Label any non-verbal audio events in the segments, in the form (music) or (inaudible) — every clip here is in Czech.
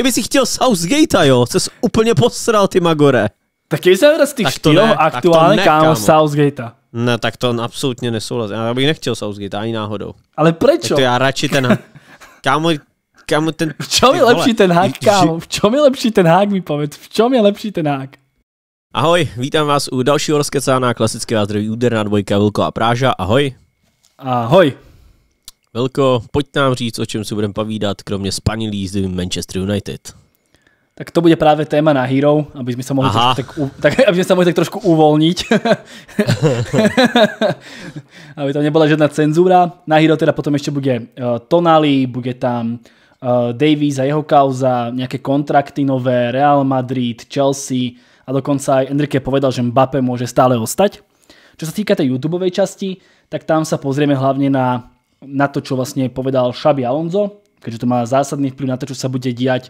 Kdyby si chtěl Southgate, jo, ses úplně posral, ty Magore. Tak keď sa z tých štyroch aktuálne, kámo, Southgate. Ne, tak to absolutně nesouhlasím. Já bych nechtěl Southgate, ani náhodou. Ale? Tak to já radši ten... (laughs) kámo, kámo ten... V čom je lepší ten hák, kámo? V čom je lepší ten hák, mi povedz. V čom je lepší ten hák? Ahoj, vítám vás u dalšího rozkecána klasické vás zdraví úderná dvojka Vilko a Práža. Ahoj. Ahoj. Vilko, pojď nám říct, o čem si budeme povídat, kromě spaní lízdy Manchester United. Tak to bude práve téma na Hero, aby sme sa mohli, trošku, tak, tak, (laughs) aby sme sa mohli tak trošku uvoľniť. (laughs) aby tam nebola žiadna cenzúra. Na Hero teda potom ešte bude uh, Tonali, bude tam uh, Davies a jeho kauza, nejaké kontrakty nové, Real Madrid, Chelsea a dokonca aj Enrique povedal, že Mbappé môže stále ostať. Čo sa týka tej YouTube časti, tak tam sa pozrieme hlavne na, na to, čo vlastne povedal Xabi Alonso, keďže to má zásadný vplyv na to, čo sa bude diať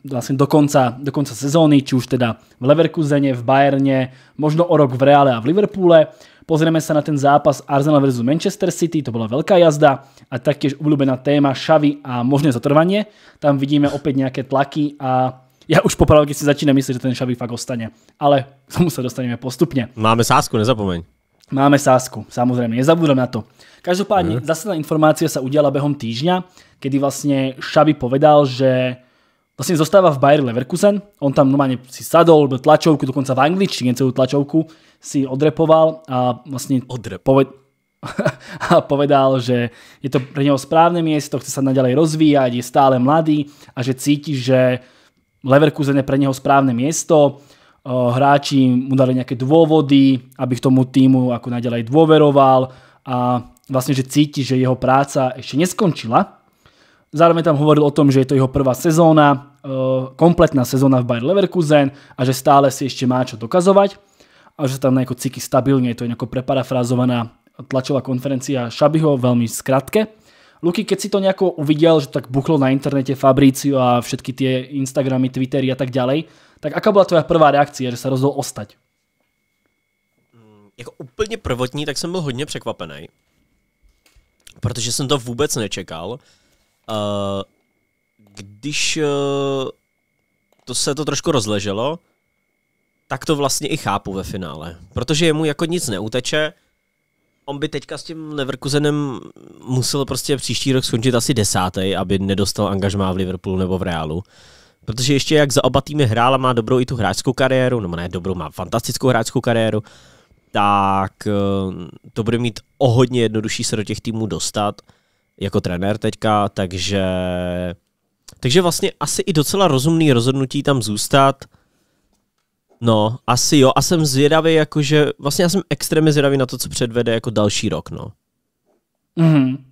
vlastne do konca, do konca sezóny, či už teda v Leverkusene, v Bayerne, možno o rok v Reále a v Liverpoole. Pozrieme sa na ten zápas Arsenal vs Manchester City, to bola veľká jazda a taktiež obľúbená téma šavy a možné zotrvanie. Tam vidíme opäť nejaké tlaky a ja už popravde keď si začínam myslieť, že ten šavy fakt ostane. Ale k tomu sa dostaneme postupne. Máme sásku, nezapomeň. Máme sásku, samozrejme, nezabúdam na to. Každopádne, mm. zásadná informácia sa udiala behom týždňa, kedy vlastne Šaby povedal, že vlastne zostáva v Bayer Leverkusen. On tam normálne si sadol, tlačovku, dokonca v angličtine celú tlačovku si odrepoval a vlastne Odrep. poved- (laughs) a povedal, že je to pre neho správne miesto, chce sa naďalej rozvíjať, je stále mladý a že cíti, že Leverkusen je pre neho správne miesto. Hráči mu dali nejaké dôvody, aby k tomu týmu ako naďalej dôveroval a vlastne, že cíti, že jeho práca ešte neskončila. Zároveň tam hovoril o tom, že je to jeho prvá sezóna, Eh, kompletná sezóna v Bayer Leverkusen a že stále si ešte má čo dokazovať a že tam nejako cíti stabilne, to je nejako preparafrázovaná tlačová konferencia Šabiho, veľmi skratke. Luky, keď si to nejako uvidel, že tak buchlo na internete Fabricio a všetky tie Instagramy, Twittery a tak ďalej, tak aká bola tvoja prvá reakcia, že sa rozhodol ostať? Jako úplně prvotní, tak jsem byl hodně překvapený, protože jsem to vůbec nečekal. Uh, když uh, to se to trošku rozleželo, tak to vlastně i chápu ve finále. Protože jemu jako nic neuteče, on by teďka s tím Leverkusenem musel prostě příští rok skončit asi desátý, aby nedostal angažmá v Liverpoolu nebo v Realu. Protože ještě jak za oba týmy hrál a má dobrou i tu hráčskou kariéru, nebo ne dobrou, má fantastickou hráčskou kariéru, tak eh, to bude mít o hodně jednodušší se do těch týmů dostat jako trenér teďka, takže takže vlastně asi i docela rozumný rozhodnutí tam zůstat. No, asi jo. A jsem zvědavý, jakože, vlastně já jsem extrémně zvědavý na to, co předvede jako další rok, no. Mhm.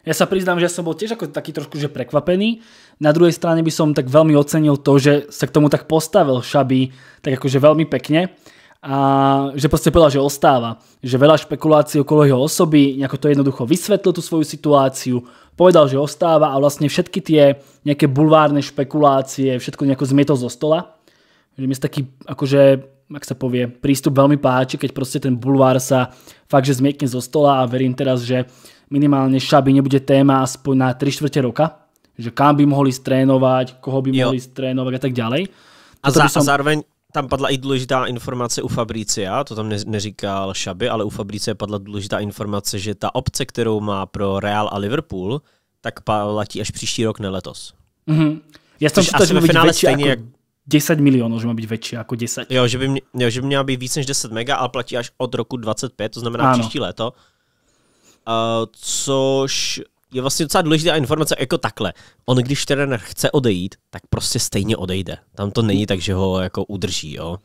Ja sa priznám, že som bol tiež ako taký trošku že prekvapený. Na druhej strane by som tak veľmi ocenil to, že sa k tomu tak postavil Šaby tak akože veľmi pekne a že proste povedal, že ostáva. Že veľa špekulácií okolo jeho osoby, nejako to jednoducho vysvetlil tú svoju situáciu, povedal, že ostáva a vlastne všetky tie nejaké bulvárne špekulácie, všetko nejako zmietol zo stola. Že mi sa taký, akože, ak sa povie, prístup veľmi páči, keď proste ten bulvár sa fakt, že zmietne zo stola a verím teraz, že minimálne Šaby nebude téma aspoň na 3 čtvrte roka, že kam by mohli strénovať, koho by mohli strénovať a tak ďalej. A, za, som... a zároveň tam padla i důležitá informace u Fabricia, to tam ne, neříkal Šaby, ale u Fabricia padla důležitá informace, že ta obce, kterou má pro Real a Liverpool, tak platí až příští rok, ne letos. Mm-hmm. Já jsem čítal, že má být větší jako jak... 10 milionů, že má být větší jako 10. Jo, že by, mě, jo, že by měla být víc než 10 mega, ale platí až od roku 25, to znamená ano. příští léto. Uh, což je vlastně docela důležitá informace jako takhle. On, když trenér chce odejít, tak prostě stejně odejde. Tam to není tak, že ho jako udrží, jo.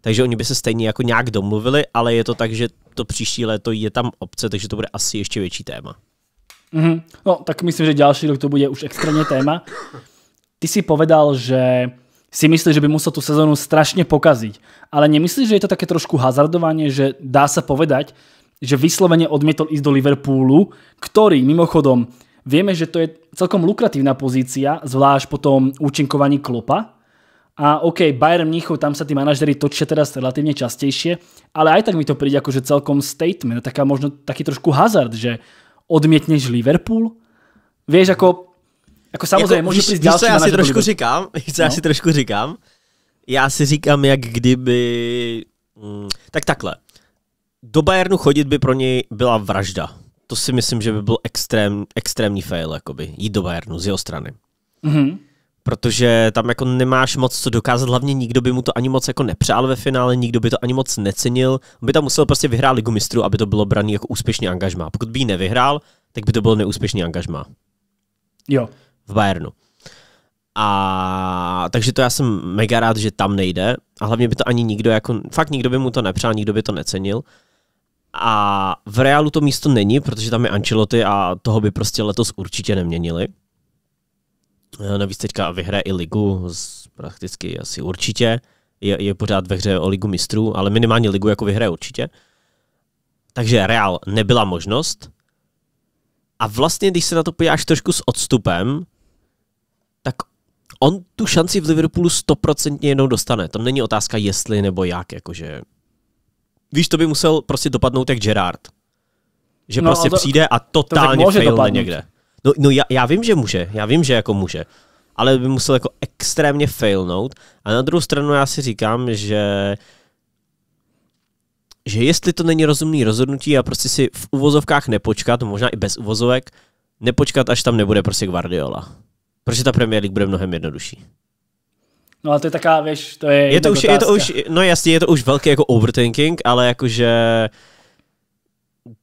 Takže oni by se stejně jako nějak domluvili, ale je to tak, že to příští léto je tam obce, takže to bude asi ještě větší téma. Mm-hmm. No, tak myslím, že ďalší rok to bude už extrémně téma. Ty si povedal, že si myslíš, že by musel tú sezónu strašne pokaziť. Ale nemyslíš, že je to také trošku hazardovanie, že dá sa povedať, že vyslovene odmietol ísť do Liverpoolu, ktorý mimochodom vieme, že to je celkom lukratívna pozícia, zvlášť po tom účinkovaní Klopa. A OK, Bayern Mníchov, tam sa tí manažeri točia teraz relatívne častejšie, ale aj tak mi to príde akože celkom statement, taká možno taký trošku hazard, že odmietneš Liverpool. Vieš, ako Jako samozřejmě, jako, může přijít další co já si trošku říkám, co no? já si trošku říkám, já si říkám, jak kdyby, mm, tak takhle, do Bayernu chodit by pro něj byla vražda. To si myslím, že by byl extrém, extrémní fail, jakoby, jít do Bayernu z jeho strany. Mm-hmm protože tam jako nemáš moc co dokázat, hlavně nikdo by mu to ani moc jako nepřál ve finále, nikdo by to ani moc necenil, on by tam musel prostě vyhrát ligu mistrů, aby to bylo braný jako úspěšný angažmá. Pokud by ji nevyhrál, tak by to byl neúspěšný angažmá. Jo. V Bayernu. A takže to já jsem mega rád, že tam nejde a hlavně by to ani nikdo jako, fakt nikdo by mu to nepřál, nikdo by to necenil. A v Realu to místo není, protože tam je Ancelotti a toho by prostě letos určitě neměnili. Eh, navíc teďka vyhraje i ligu, prakticky asi určitě. Je, je pořád ve hře o ligu mistrů, ale minimálně ligu jako vyhraje určitě. Takže Real nebyla možnost. A vlastně, když se na to podíváš trošku s odstupem, tak on tu šanci v Liverpoolu stoprocentně jednou dostane. Tam není otázka jestli nebo jak, jakože... Víš, to by musel prostě dopadnout jak Gerard. Že no, prostě to, přijde a totálně to failne někde. No, no já, já vím, že může, já vím, že jako může, ale by musel jako extrémně failnout. A na druhou stranu já si říkám, že že jestli to není rozumný rozhodnutí a prostě si v uvozovkách nepočkat, možná i bez uvozovek, nepočkat, až tam nebude prostě Guardiola. Protože ta Premier League bude mnohem jednodušší. No a to je taká, víš, to je je to, už, je to už, no jasně, je to už velký jako overthinking, ale jakože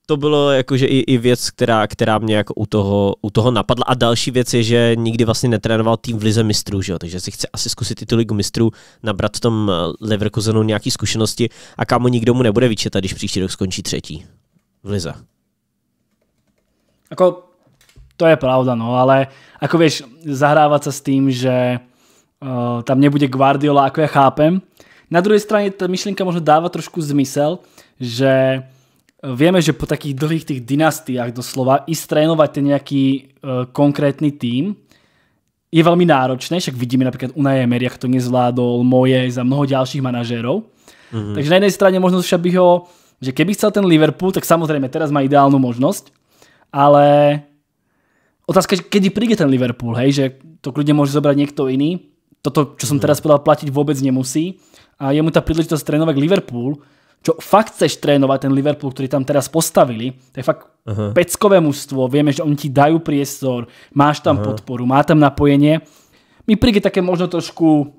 to bylo jakože i, i věc, která, která mě jako u toho, u toho napadla. A další věc je, že nikdy vlastně netrénoval tým v lize mistrů, že jo? takže si chce asi zkusit titul ligu mistrů, nabrat v tom eh, Leverkusenu nějaký zkušenosti a kámo nikdo mu nebude vyčetat, když příští rok skončí třetí v lize. Ako, to je pravda, no, ale ako vieš, zahrávať sa s tým, že tam nebude Guardiola, ako ja chápem. Na druhej strane tá myšlienka možno dáva trošku zmysel, že vieme, že po takých dlhých tých dynastiách doslova ísť trénovať ten nejaký uh, konkrétny tím je veľmi náročné, však vidíme napríklad Unai Emery, ako to nezvládol, moje za mnoho ďalších manažérov. Mm-hmm. Takže na jednej strane možno však by ho, že keby chcel ten Liverpool, tak samozrejme teraz má ideálnu možnosť, ale otázka je, kedy príde ten Liverpool, hej, že to kľudne môže zobrať niekto iný. Toto, čo som teraz povedal, platiť vôbec nemusí. A je mu tá príležitosť trénovať Liverpool, čo fakt chceš trénovať ten Liverpool, ktorý tam teraz postavili, to je fakt peckové mužstvo, vieme, že oni ti dajú priestor, máš tam podporu, má tam napojenie. Mi príde také možno trošku,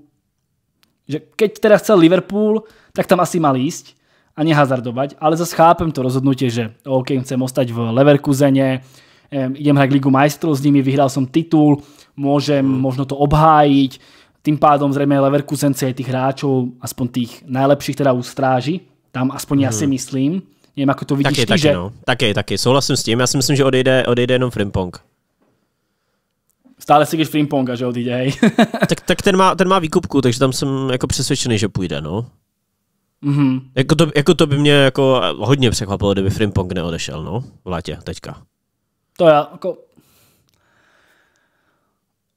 že keď teraz chcel Liverpool, tak tam asi mal ísť a nehazardovať, ale zase chápem to rozhodnutie, že OK, chcem ostať v Leverkusene, idem hrať Ligu majstrov s nimi, vyhral som titul, môžem možno to obhájiť, tým pádom zrejme Leverkusen si aj tých hráčov, aspoň tých najlepších teda ustráži, tam aspoň hmm. já si mhm. myslím. Nevím, jako to vidíš taky, ty, taky, že... No. Taky, taky, souhlasím s tím. Já si myslím, že odejde, odejde jenom Frimpong. Stále si když Frimponga, že odejde, hej. (laughs) tak, tak ten, má, ten má výkupku, takže tam jsem jako přesvědčený, že půjde, no. Mm-hmm. Jako, to, jako to by mě jako hodně překvapilo, kdyby Frimpong neodešel, no, v létě, teďka. To já, jako,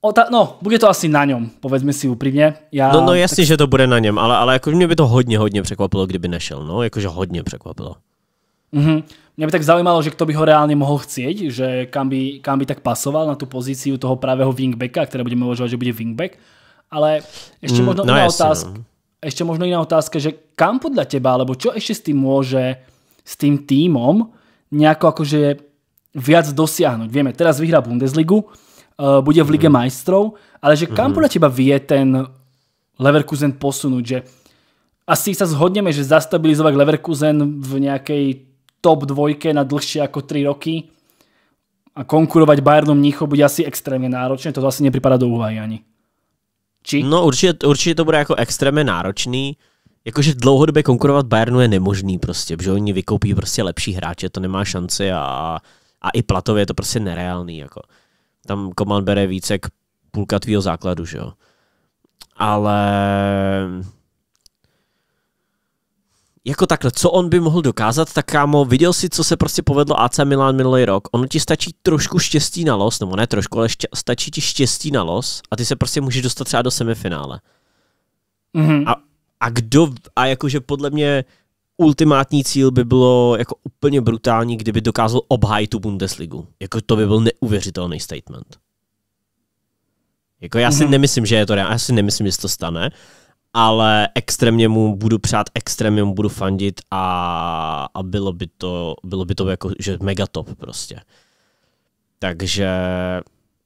Ota- no, bude to asi na něm, povedzme si upřímně. Já, no, no jasně, tak... že to bude na něm, ale, ale jako mě by to hodně, hodně překvapilo, kdyby nešel, no, jakože hodně překvapilo. Mm-hmm. Mě by tak zajímalo, že kdo by ho reálně mohl chcieť, že kam by, kam by tak pasoval na tu pozici toho pravého wingbacka, které budeme uvažovat, že bude wingback. Ale ještě mm, možno no, iná jasne, otázka. No. Ešte možno iná otázka, že kam podľa teba, alebo čo ešte s tým môže s tým týmom nejako akože viac dosiahnuť. Vieme, teraz vyhrá Bundesligu, uh, bude v Lige mm. majstrov, ale že kam mm. podľa teba vie ten Leverkusen posunúť, že asi sa zhodneme, že zastabilizovať Leverkusen v nejakej top dvojke na dlhšie ako 3 roky a konkurovať Bayernu Mnichov bude asi extrémně náročné, to asi nepripadá do úvahy ani. Či? No určitě, určitě to bude jako extrémně náročný. Jakože dlouhodobě konkurovat Bayernu je nemožný prostě, že oni vykoupí prostě lepší hráče, to nemá šanci a, a i platově je to prostě nereálný. Jako tam Koman bere více jak půlka tvýho základu, že jo. Ale jako takhle, co on by mohl dokázat, tak kámo, viděl si, co se prostě povedlo AC Milan minulý rok. Ono ti stačí trošku štěstí na los, nebo ne trošku, ale šťa, stačí ti štěstí na los a ty se prostě můžeš dostat třeba do semifinále. Mm-hmm. A, a kdo, a jakože podle mě ultimátní cíl by bylo jako úplně brutální, kdyby dokázal obhájit tu Bundesligu. Jako to by byl neuvěřitelný statement. Jako já si mm-hmm. nemyslím, že je to reálné, já si nemyslím, že se to stane, ale extrémně mu budu přát, extrémně mu budu fandit a, a bylo by to, bylo by to jako, že mega top prostě. Takže,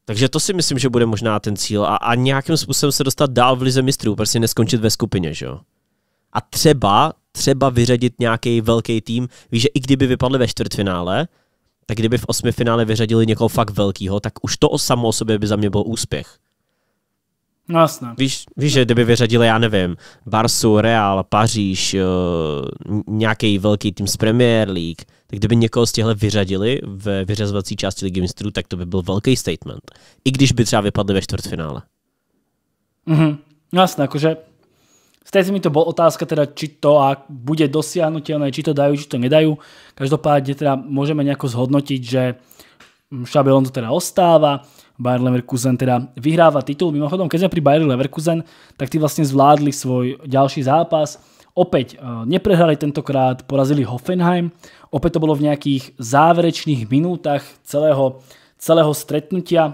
takže to si myslím, že bude možná ten cíl a, a nějakým způsobem se dostat dál v lize mistrů, prostě neskončit ve skupině, že jo. A třeba, třeba vyřadit nějaký velký tým, víš, že i kdyby vypadli ve čtvrtfinále, tak kdyby v osmi finále vyřadili někoho fakt velkýho, tak už to samo o sobě by za mě byl úspěch. No jasné. Víš, víš, že kdyby vyřadili, já nevím, Barsu, Real, Paříž, uh, nějaký velký tým z Premier League, tak kdyby někoho z těchto vyřadili ve vyřazovací části ligy mistrů, tak to by byl velký statement. I když by třeba vypadli ve čtvrtfinále. Mhm. No jasné, akože z mi to bol otázka teda, či to a bude dosiahnutelné, či to dajú, či to nedajú. Každopádne teda môžeme nejako zhodnotiť, že Xabi Alonso teda ostáva, Bayer Leverkusen teda vyhráva titul. Mimochodom, keď sme pri Bayer Leverkusen, tak tí vlastne zvládli svoj ďalší zápas. Opäť e, neprehrali tentokrát, porazili Hoffenheim. Opäť to bolo v nejakých záverečných minútach celého, celého stretnutia. E,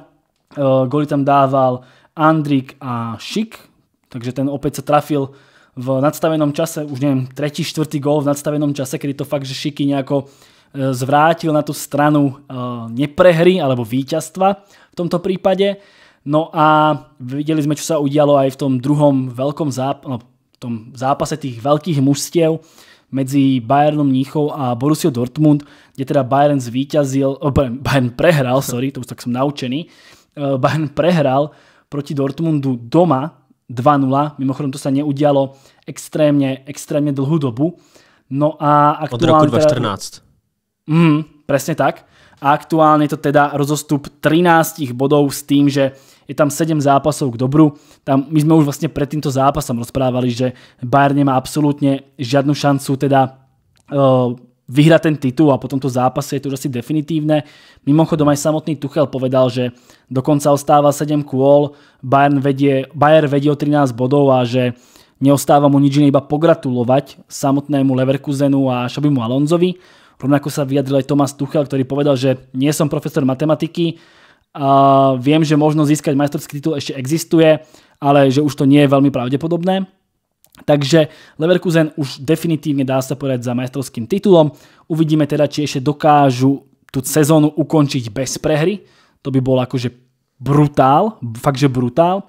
Goli tam dával Andrik a Šik, takže ten opäť sa trafil v nadstavenom čase, už neviem, tretí, štvrtý gól v nadstavenom čase, kedy to fakt, že Šiky nejako e, zvrátil na tú stranu neprehry alebo víťazstva tomto prípade. No a videli sme, čo sa udialo aj v tom druhom veľkom záp- no, v tom zápase tých veľkých mužstiev medzi Bayernom Mníchov a Borussia Dortmund, kde teda Bayern zvíťazil, oh, Bayern prehral, sorry, to už tak som naučený, uh, Bayern prehral proti Dortmundu doma 2-0, mimochodom to sa neudialo extrémne, extrémne dlhú dobu. No a aktuálne... Od roku 2014. Teda, mm, presne tak a aktuálne to teda rozostup 13 bodov s tým, že je tam 7 zápasov k dobru. Tam, my sme už vlastne pred týmto zápasom rozprávali, že Bayern nemá absolútne žiadnu šancu teda uh, vyhrať ten titul a po tomto zápase je to už asi definitívne. Mimochodom aj samotný Tuchel povedal, že dokonca ostáva 7 kôl, Bayern vedie, Bayern vedie o 13 bodov a že neostáva mu nič iné iba pogratulovať samotnému Leverkusenu a Šabimu Alonzovi. Rovnako sa vyjadril aj Tomas Tuchel, ktorý povedal, že nie som profesor matematiky, a viem, že možnosť získať majstrovský titul ešte existuje, ale že už to nie je veľmi pravdepodobné. Takže Leverkusen už definitívne dá sa povedať za majstrovským titulom. Uvidíme teda, či ešte dokážu tú sezónu ukončiť bez prehry. To by bol akože brutál, fakt že brutál.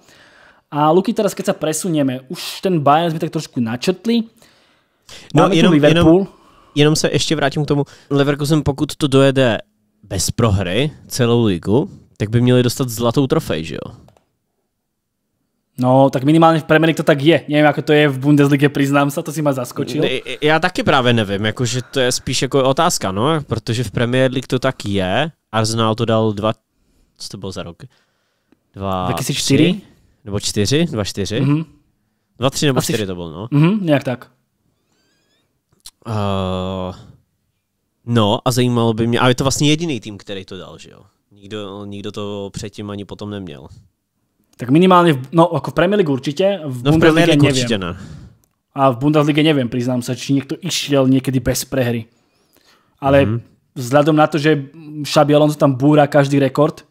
A Luky, teraz keď sa presunieme, už ten Bayern sme tak trošku načrtli. No, jenom, Liverpool. Jenom, jenom se ještě vrátím k tomu. Leverkusen, pokud to dojede bez prohry celou ligu, tak by měli dostat zlatou trofej, že jo? No, tak minimálně v Premier League to tak je. Nevím, jak to je v Bundesliga, přiznám se, to si ma zaskočil. Já taky právě nevím, jakože to je spíš jako otázka, no, protože v Premier League to tak je. Arsenal to dal dva, co to bylo za rok? Dva, 2004? Tři, nebo čtyři? Dva, čtyři? Mm-hmm. Dva, tři nebo Asi čtyři to bylo, no. Mhm, nějak tak. Uh, no a zajímalo by mě, a je to vlastně jediný tým, který to dal, že jo? Nikdo, nikdo to předtím ani potom neměl. Tak minimálně, v, no jako v Premier League určitě, v no, Bundesliga nevím. určitě ne. A v Bundesliga nevím, přiznám se, či někdo išel někdy bez prehry. Ale mm-hmm. vzhľadom na to, že Xabi Alonso tam búra každý rekord,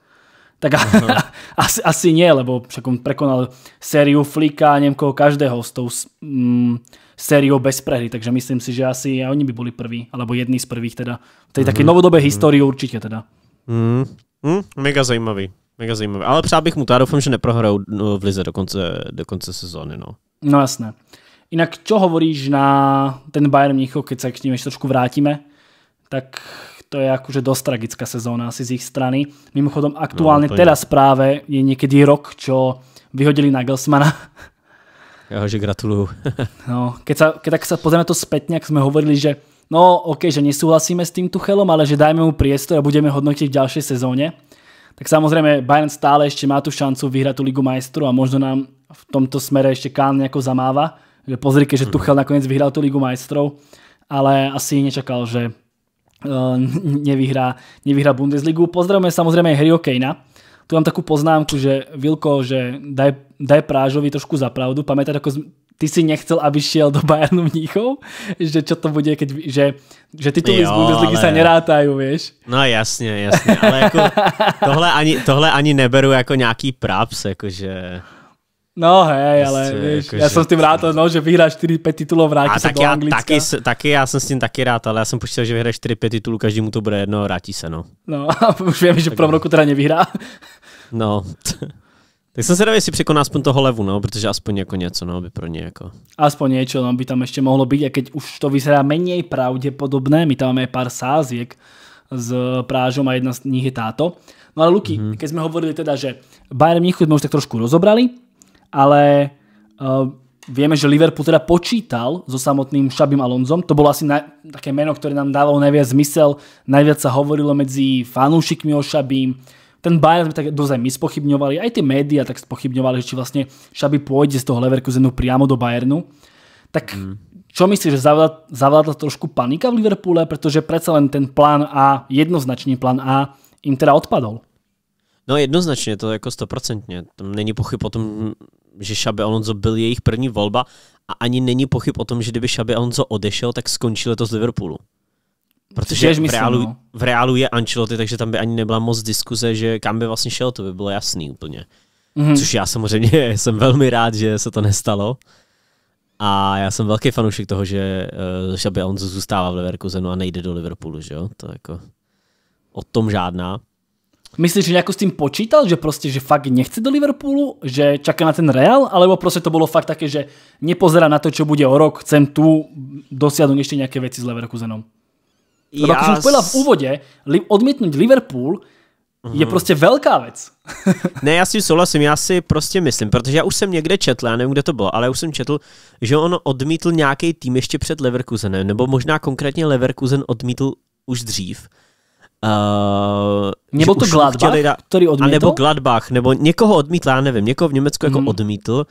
tak (laughs) asi, asi nie, lebo však on prekonal sériu Flika, neviem koho každého s tou mm, sériou bez prehry, takže myslím si, že asi oni by boli prví, alebo jedni z prvých teda. V tej mm-hmm. také novodobé mm-hmm. histórii určitě teda. Mm. Mm, mega zajímavý. Mega zajímavý. Ale přál bych mu to, já doufám, že neprohrajou no, v lize do konce, do konce sezóny. No. no jasné. Inak čo hovoríš na ten Bayern Mnichov, keď sa k ním ešte trošku vrátime, tak to je akože dosť tragická sezóna asi z ich strany. Mimochodom aktuálne no, teraz práve je niekedy rok, čo vyhodili Nagelsmana (laughs) Ja že gratuluju. (laughs) no, keď, sa, keď tak sa pozrieme to spätne, ak sme hovorili, že no ok, že nesúhlasíme s tým Tuchelom, ale že dajme mu priestor a budeme hodnotiť v ďalšej sezóne. Tak samozrejme Bayern stále ešte má tú šancu vyhrať tú Ligu majstrov a možno nám v tomto smere ešte Kán nejako zamáva, že pozri, že Tuchel nakoniec vyhral tú Ligu majstrov, ale asi nečakal, že uh, nevyhrá, nevyhrá Bundesligu. Pozdravujeme samozrejme aj Harryho Kanea, tu mám takú poznámku, že Vilko, že daj, daj Prážovi trošku za pravdu. Pamätáš, ako ty si nechcel, aby šiel do Bayernu Mníchov? Že čo to bude, keď, že, že tituly jo, z Bundesligy ale... sa nerátajú, vieš? No jasně, jasně, ale jako (laughs) tohle ani, tohle ani neberu jako nějaký praps, jakože... No hej, ale prostě, vieš, jako, ja že... som s tým rátal, no, že vyhráš 4-5 titulov, vráti sa do já, Anglicka. Taky, taky, já jsem s tím taky rád, ale já jsem počítal, že vyhráš 4-5 titulů, každému to bude jedno, vrátí se, no. No, (laughs) už vieme, že v prvom roku teda nevyhrá. No, (laughs) tak jsem se dal, jestli překoná aspoň toho levu, no, protože aspoň jako něco, no, by pro ně jako. Aspoň niečo, no, by tam ešte mohlo byť, a keď už to vyzerá menej pravdepodobné, my tam máme pár sáziek s Prážom a jedna z nich je táto. No ale Luky, mm-hmm. keď sme hovorili teda, že Bayern Mníchov sme už tak trošku rozobrali, ale uh, vieme, že Liverpool teda počítal so samotným Šabim Alonzom. To bolo asi na, také meno, ktoré nám dávalo najviac zmysel. Najviac sa hovorilo medzi fanúšikmi o Šabim. Ten Bayern tak dozaj my spochybňovali, aj tie médiá tak spochybňovali, či vlastne Šabi pôjde z toho Leverkusenu priamo do Bayernu. Tak mm. čo myslíš, že zavládla, zavládla trošku panika v Liverpoole, pretože predsa len ten plán A, jednoznačný plán A, im teda odpadol? No jednoznačně, to jako stoprocentně. Tam není pochyb o tom, že Šabe Alonso byl jejich první volba a ani není pochyb o tom, že kdyby Šabe Alonso odešel, tak skončilo to z Liverpoolu. Protože v reálu, no. v reálu je Ancelotti, takže tam by ani nebyla moc diskuze, že kam by vlastně šel, to by bylo jasný úplně. Mm-hmm. Což já samozřejmě (laughs) jsem velmi rád, že se to nestalo. A já jsem velký fanoušek toho, že uh, Xabi Alonso zůstává v Leverkusenu a nejde do Liverpoolu, že jo? To jako o tom žádná. Myslíš, že nejako s tým počítal, že proste, že fakt nechce do Liverpoolu, že čaká na ten Real, alebo proste to bolo fakt také, že nepozerá na to, čo bude o rok, chcem tu dosiahnuť ešte nejaké veci s Leverkusenom? Lebo ako som už povedal v úvode, odmietnúť Liverpool je mm. prostě velká věc. (laughs) ne, já si souhlasím, já si prostě myslím, protože já už jsem někde četl, já nevím, kde to bylo, ale já už jsem četl, že on odmítl nějaký tým ještě před Leverkusenem, nebo možná konkrétně Leverkusen odmítl už dřív. Uh, nebo to Gladbach, dá, který odmítl? A nebo Gladbach, nebo někoho odmítl, já nevím, někoho v Německu jako mm. odmítl,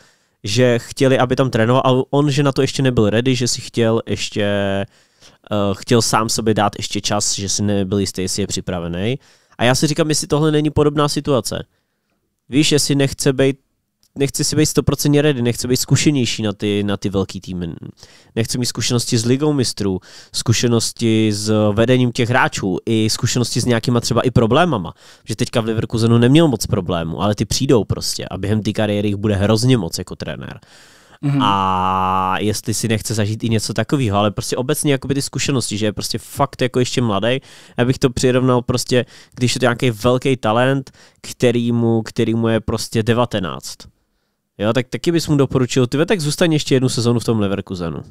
že chtěli, aby tam trénoval, ale on, že na to ještě nebyl ready, že si chtěl ještě, chtěl sám sobě dát ještě čas, že si nebyl jistý, jestli je připravený. A já si říkám, jestli tohle není podobná situace. Víš, jestli nechce být nechci si být 100% ready, nechci být zkušenější na ty, na ty velký týmy. Nechci mít zkušenosti s ligou mistrů, zkušenosti s vedením těch hráčů, i zkušenosti s nějakýma třeba i problémama. Že teďka v Leverkusenu neměl moc problémů, ale ty přijdou prostě a během té kariéry jich bude hrozně moc jako trenér. Mm-hmm. A jestli si nechce zažít i něco takového, ale prostě obecně jakoby ty zkušenosti, že je prostě fakt jako ještě mladý, já bych to přirovnal prostě, když je to nějaký velký talent, kterýmu, kterýmu je prostě 19 Jo, tak taky bys mu doporučil, ty tak zůstaň ještě jednu sezonu v tom Leverkusenu.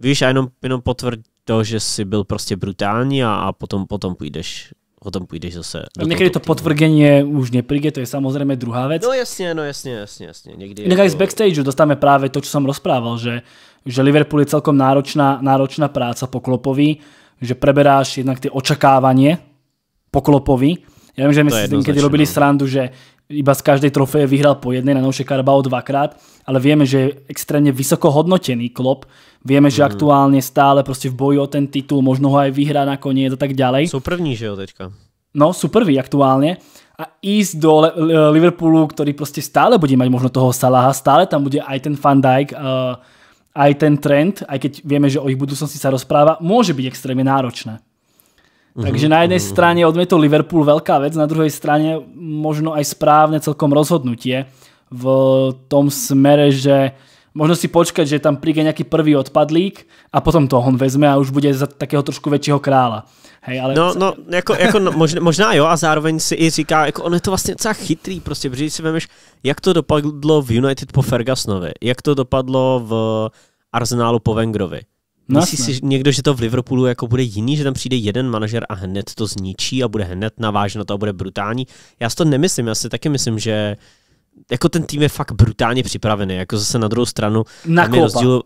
Víš, a jenom, jenom potvrď to, že jsi byl prostě brutální a, a potom, potom půjdeš potom půjdeš zase. Do Někdy to potvrdenie už nepríde, to je samozřejmě druhá věc. No jasně, no jasně, jasně, jasně. Někdy Inak jako... z backstage dostáme právě to, co jsem rozprával, že, že Liverpool je celkom náročná, náročná práca po Klopovi, že preberáš jednak ty očakávanie po Klopovi. Ja viem, že my si keď robili no. srandu, že iba z každej trofeje vyhral po jednej, na novšie Carabao dvakrát, ale vieme, že je extrémne vysoko hodnotený klop. Vieme, že mm. aktuálne stále proste v boji o ten titul, možno ho aj vyhrá nakoniec a tak ďalej. Sú první, že jo, teďka? No, sú prví aktuálne. A ísť do Liverpoolu, ktorý proste stále bude mať možno toho Salaha, stále tam bude aj ten Van Dijk, uh, aj ten trend, aj keď vieme, že o ich budúcnosti sa rozpráva, môže byť extrémne náročné. Mm-hmm. Takže na jednej mm-hmm. strane odmietol Liverpool veľká vec, na druhej strane možno aj správne celkom rozhodnutie v tom smere, že možno si počkať, že tam príde nejaký prvý odpadlík a potom to on vezme a už bude za takého trošku väčšího krála. Hej, ale... No, no jako, jako no, možná, možná jo a zároveň si i říká, jako on je to vlastně docela chytrý, prostě, protože si vemeš, jak to dopadlo v United po Fergusonovi, jak to dopadlo v Arsenálu po Wengerovi. No, Myslíš si někdo, že to v Liverpoolu jako bude jiný, že tam přijde jeden manažer a hned to zničí a bude hned naváženo to a bude brutální? Já si to nemyslím, já si taky myslím, že jako ten tým je fakt brutálně připravený, jako zase na druhou stranu. Na klopa. Rozdíl...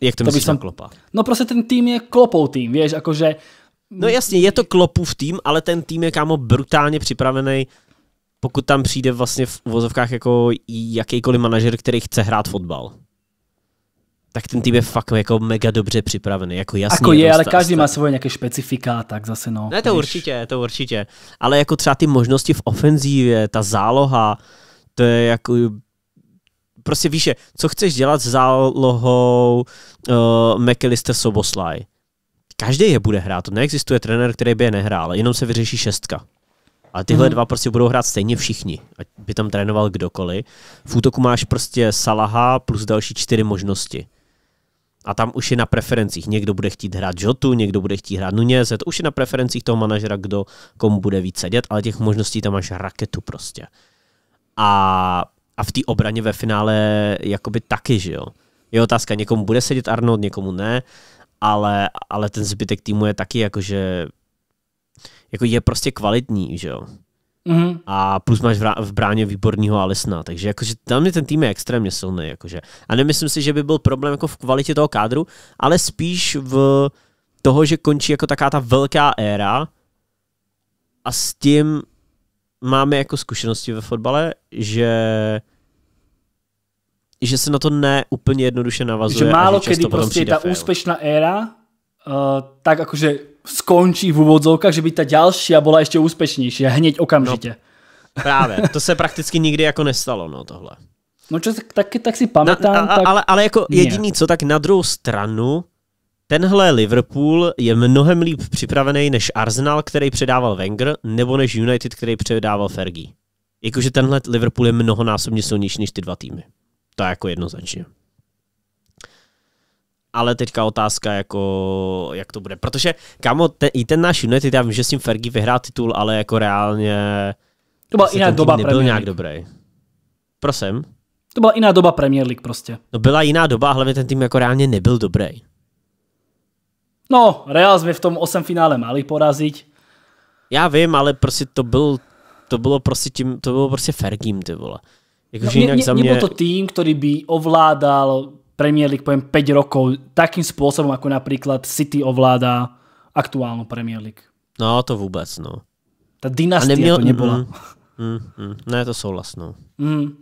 Jak to, to myslíš na klopa? No prostě ten tým je klopou tým, víš, jakože... No jasně, je to klopův tým, ale ten tým je kámo brutálně připravený, pokud tam přijde vlastně v uvozovkách jako jakýkoliv manažer, který chce hrát fotbal tak ten tým je fakt jako mega dobře připravený. Jako jasně, jako je, ale každý má svoje nějaké specifika, tak zase no. Ne, to víš. určitě, to určitě. Ale jako třeba ty možnosti v ofenzívě, ta záloha, to je jako Prostě víš, že, co chceš dělat s zálohou uh, McAllister Soboslaj? Každý je bude hrát, to neexistuje trenér, který by je nehrál, jenom se vyřeší šestka. Ale tyhle mm. dva prostě budou hrát stejně všichni, ať by tam trénoval kdokoliv. V útoku máš prostě Salaha plus další čtyři možnosti. A tam už je na preferencích. Někdo bude chtít hrát Jotu, někdo bude chtít hrát Nunez, to už je na preferencích toho manažera, kdo komu bude víc sedět, ale těch možností tam máš raketu prostě. A, a v té obraně ve finále jakoby taky, že jo. Je otázka, někomu bude sedět Arnold, někomu ne, ale, ale ten zbytek týmu je taky jakože jako je prostě kvalitní, že jo. Mm-hmm. A plus máš v bráně výborného Alisna, takže jakože tam je ten tým je extrémně silný. Jakože. A nemyslím si, že by byl problém jako v kvalitě toho kádru, ale spíš v toho, že končí jako taká ta velká éra a s tím máme jako zkušenosti ve fotbale, že že se na to ne úplně jednoduše navazuje. Že málo že kedy prostě ta fail. úspešná éra uh, tak jakože skončí v úvodzovkách, že by ta ďalšia bola ešte úspešnejšia hneď okamžite. No, právě, to se prakticky nikdy jako nestalo, no tohle. No čo, tak, tak si pamätám. Na, a, tak... ale, ale jako jediný co, tak na druhou stranu tenhle Liverpool je mnohem líp připravený než Arsenal, který předával Wenger, nebo než United, který předával Fergie. Jakože tenhle Liverpool je mnohonásobně silnější než ty dva týmy. To je jako jednoznačně ale teďka otázka, jako, jak to bude. Protože, kámo, ten, i ten náš United, já vím, že s tím Fergie vyhrál titul, ale jako reálně to byla jiná doba nebyl Premier nějak dobrý. Prosím? To byla jiná doba Premier League prostě. No byla jiná doba, a hlavně ten tým jako reálně nebyl dobrý. No, Real jsme v tom osm finále mali porazit. Já vím, ale prostě to byl, to bylo prostě tím, to bylo prostě Fergim, ty vole. Jako, no, jinak ne, za mě... Nebyl to tým, který by ovládal Premier League, poviem 5 rokov, takým spôsobom, ako napríklad City ovláda aktuálnu Premier League. No, to vůbec, no. Ta dynastia neměl, to nebola. Mm, mm, mm, ne, to souhlas, no. Mm.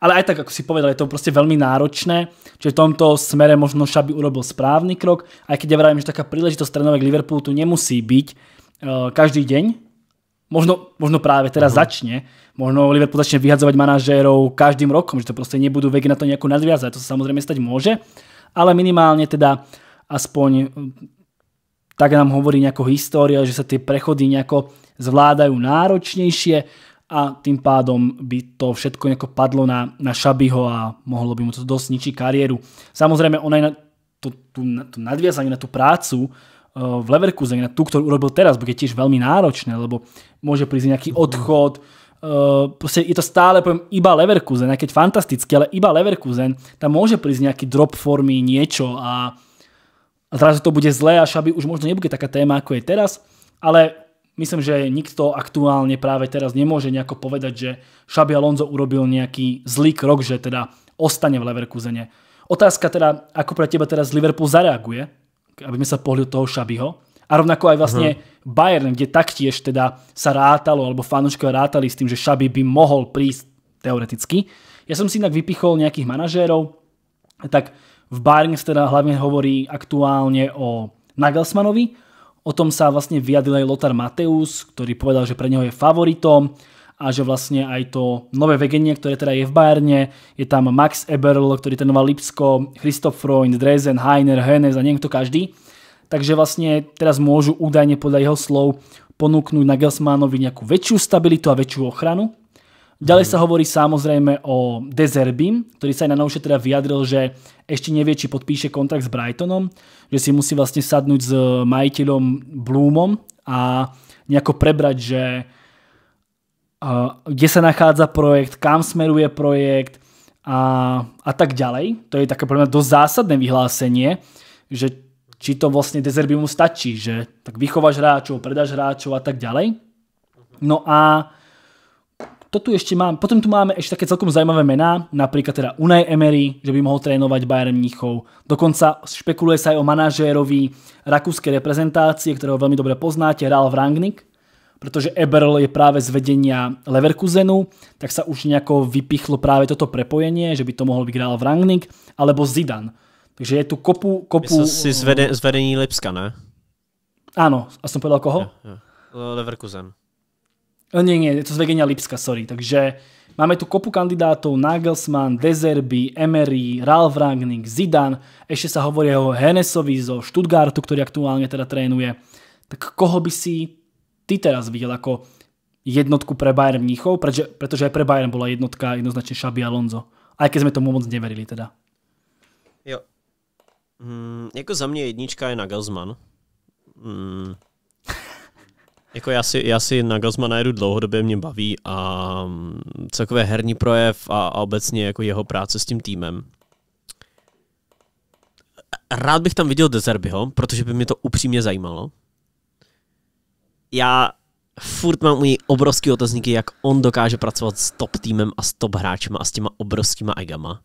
Ale aj tak, ako si povedal, je to proste veľmi náročné, čiže v tomto smere možno Šaby urobil správny krok, aj keď ja vravím, že taká príležitosť trénovať Liverpoolu tu nemusí byť uh, každý deň, možno, možno práve teraz uh-huh. začne, možno Liverpool začne vyhadzovať manažérov každým rokom, že to proste nebudú veky na to nejako nadviazať, to sa samozrejme stať môže, ale minimálne teda aspoň tak nám hovorí nejaká história, že sa tie prechody nejako zvládajú náročnejšie a tým pádom by to všetko nejako padlo na, na Šabyho a mohlo by mu to dosť ničiť kariéru. Samozrejme, on aj na to, to, to nadviazanie na tú prácu v Leverkusene, na tú, ktorú urobil teraz, bude tiež veľmi náročné, lebo môže prísť nejaký odchod, Uh, proste je to stále, poviem, iba Leverkusen, aj keď fantasticky, ale iba Leverkusen, tam môže prísť nejaký drop formy, niečo a, a zrazu to bude zlé a Šaby už možno nebude taká téma, ako je teraz, ale myslím, že nikto aktuálne práve teraz nemôže nejako povedať, že Šaby Alonso urobil nejaký zlý krok, že teda ostane v Leverkusene. Otázka teda, ako pre teba teraz Liverpool zareaguje, aby sme sa pohli od toho Šabyho. A rovnako aj vlastne uh-huh. Bayern, kde taktiež teda sa rátalo, alebo fanúškovia rátali s tým, že Šaby by mohol prísť teoreticky. Ja som si inak vypichol nejakých manažérov, tak v Bayern teda hlavne hovorí aktuálne o Nagelsmanovi, o tom sa vlastne vyjadil aj Lothar Mateus, ktorý povedal, že pre neho je favoritom a že vlastne aj to nové vegenie, ktoré teda je v Bayerne, je tam Max Eberl, ktorý trénoval Lipsko, Christoph Freund, Drezen, Heiner, Hennes a niekto každý. Takže vlastne teraz môžu údajne podľa jeho slov ponúknuť Nagelsmannovi nejakú väčšiu stabilitu a väčšiu ochranu. Ďalej sa hovorí samozrejme o Dezerbim, ktorý sa aj na novšie teda vyjadril, že ešte nevie, či podpíše kontrakt s Brightonom, že si musí vlastne sadnúť s majiteľom Bloomom a nejako prebrať, že kde sa nachádza projekt, kam smeruje projekt a, a tak ďalej. To je také pre mňa dosť zásadné vyhlásenie, že či to vlastne mu stačí, že tak vychováš hráčov, predáš hráčov a tak ďalej. No a to tu ešte mám, potom tu máme ešte také celkom zaujímavé mená, napríklad teda Unai Emery, že by mohol trénovať Bayern Mníchov. Dokonca špekuluje sa aj o manažérovi rakúskej reprezentácie, ktorého veľmi dobre poznáte, Ralf Rangnick, pretože Eberl je práve z vedenia Leverkusenu, tak sa už nejako vypichlo práve toto prepojenie, že by to mohol byť Ralf Rangnick, alebo Zidane takže je tu kopu... kopu si z, vede, z vedení Lipska, ne? Áno, a som povedal koho? Ja, ja. Leverkusen. Nie, nie, je to z vedenia Lipska, sorry. Takže máme tu kopu kandidátov, Nagelsmann, Dezerby, Emery, Ralf Rangnick, Zidane, ešte sa hovorí o Hennesovi zo Stuttgartu, ktorý aktuálne teda trénuje. Tak koho by si ty teraz videl ako jednotku pre Bayern Mníchov, pretože, pretože aj pre Bayern bola jednotka jednoznačne Šabi Alonso. Aj keď sme tomu moc neverili teda. Jo. Mm, jako za mě jednička je Nagelsmann. Mm. (laughs) jako já si, já si Nagelsmanna jedu dlouhodobě, mě baví a mm, celkově herní projev a, a obecně jako jeho práce s tím týmem. Rád bych tam viděl Dezerbyho, protože by mě to upřímně zajímalo. Já furt mám u něj obrovský otazníky, jak on dokáže pracovat s top týmem a s top hráčem a s těma obrovskýma egama.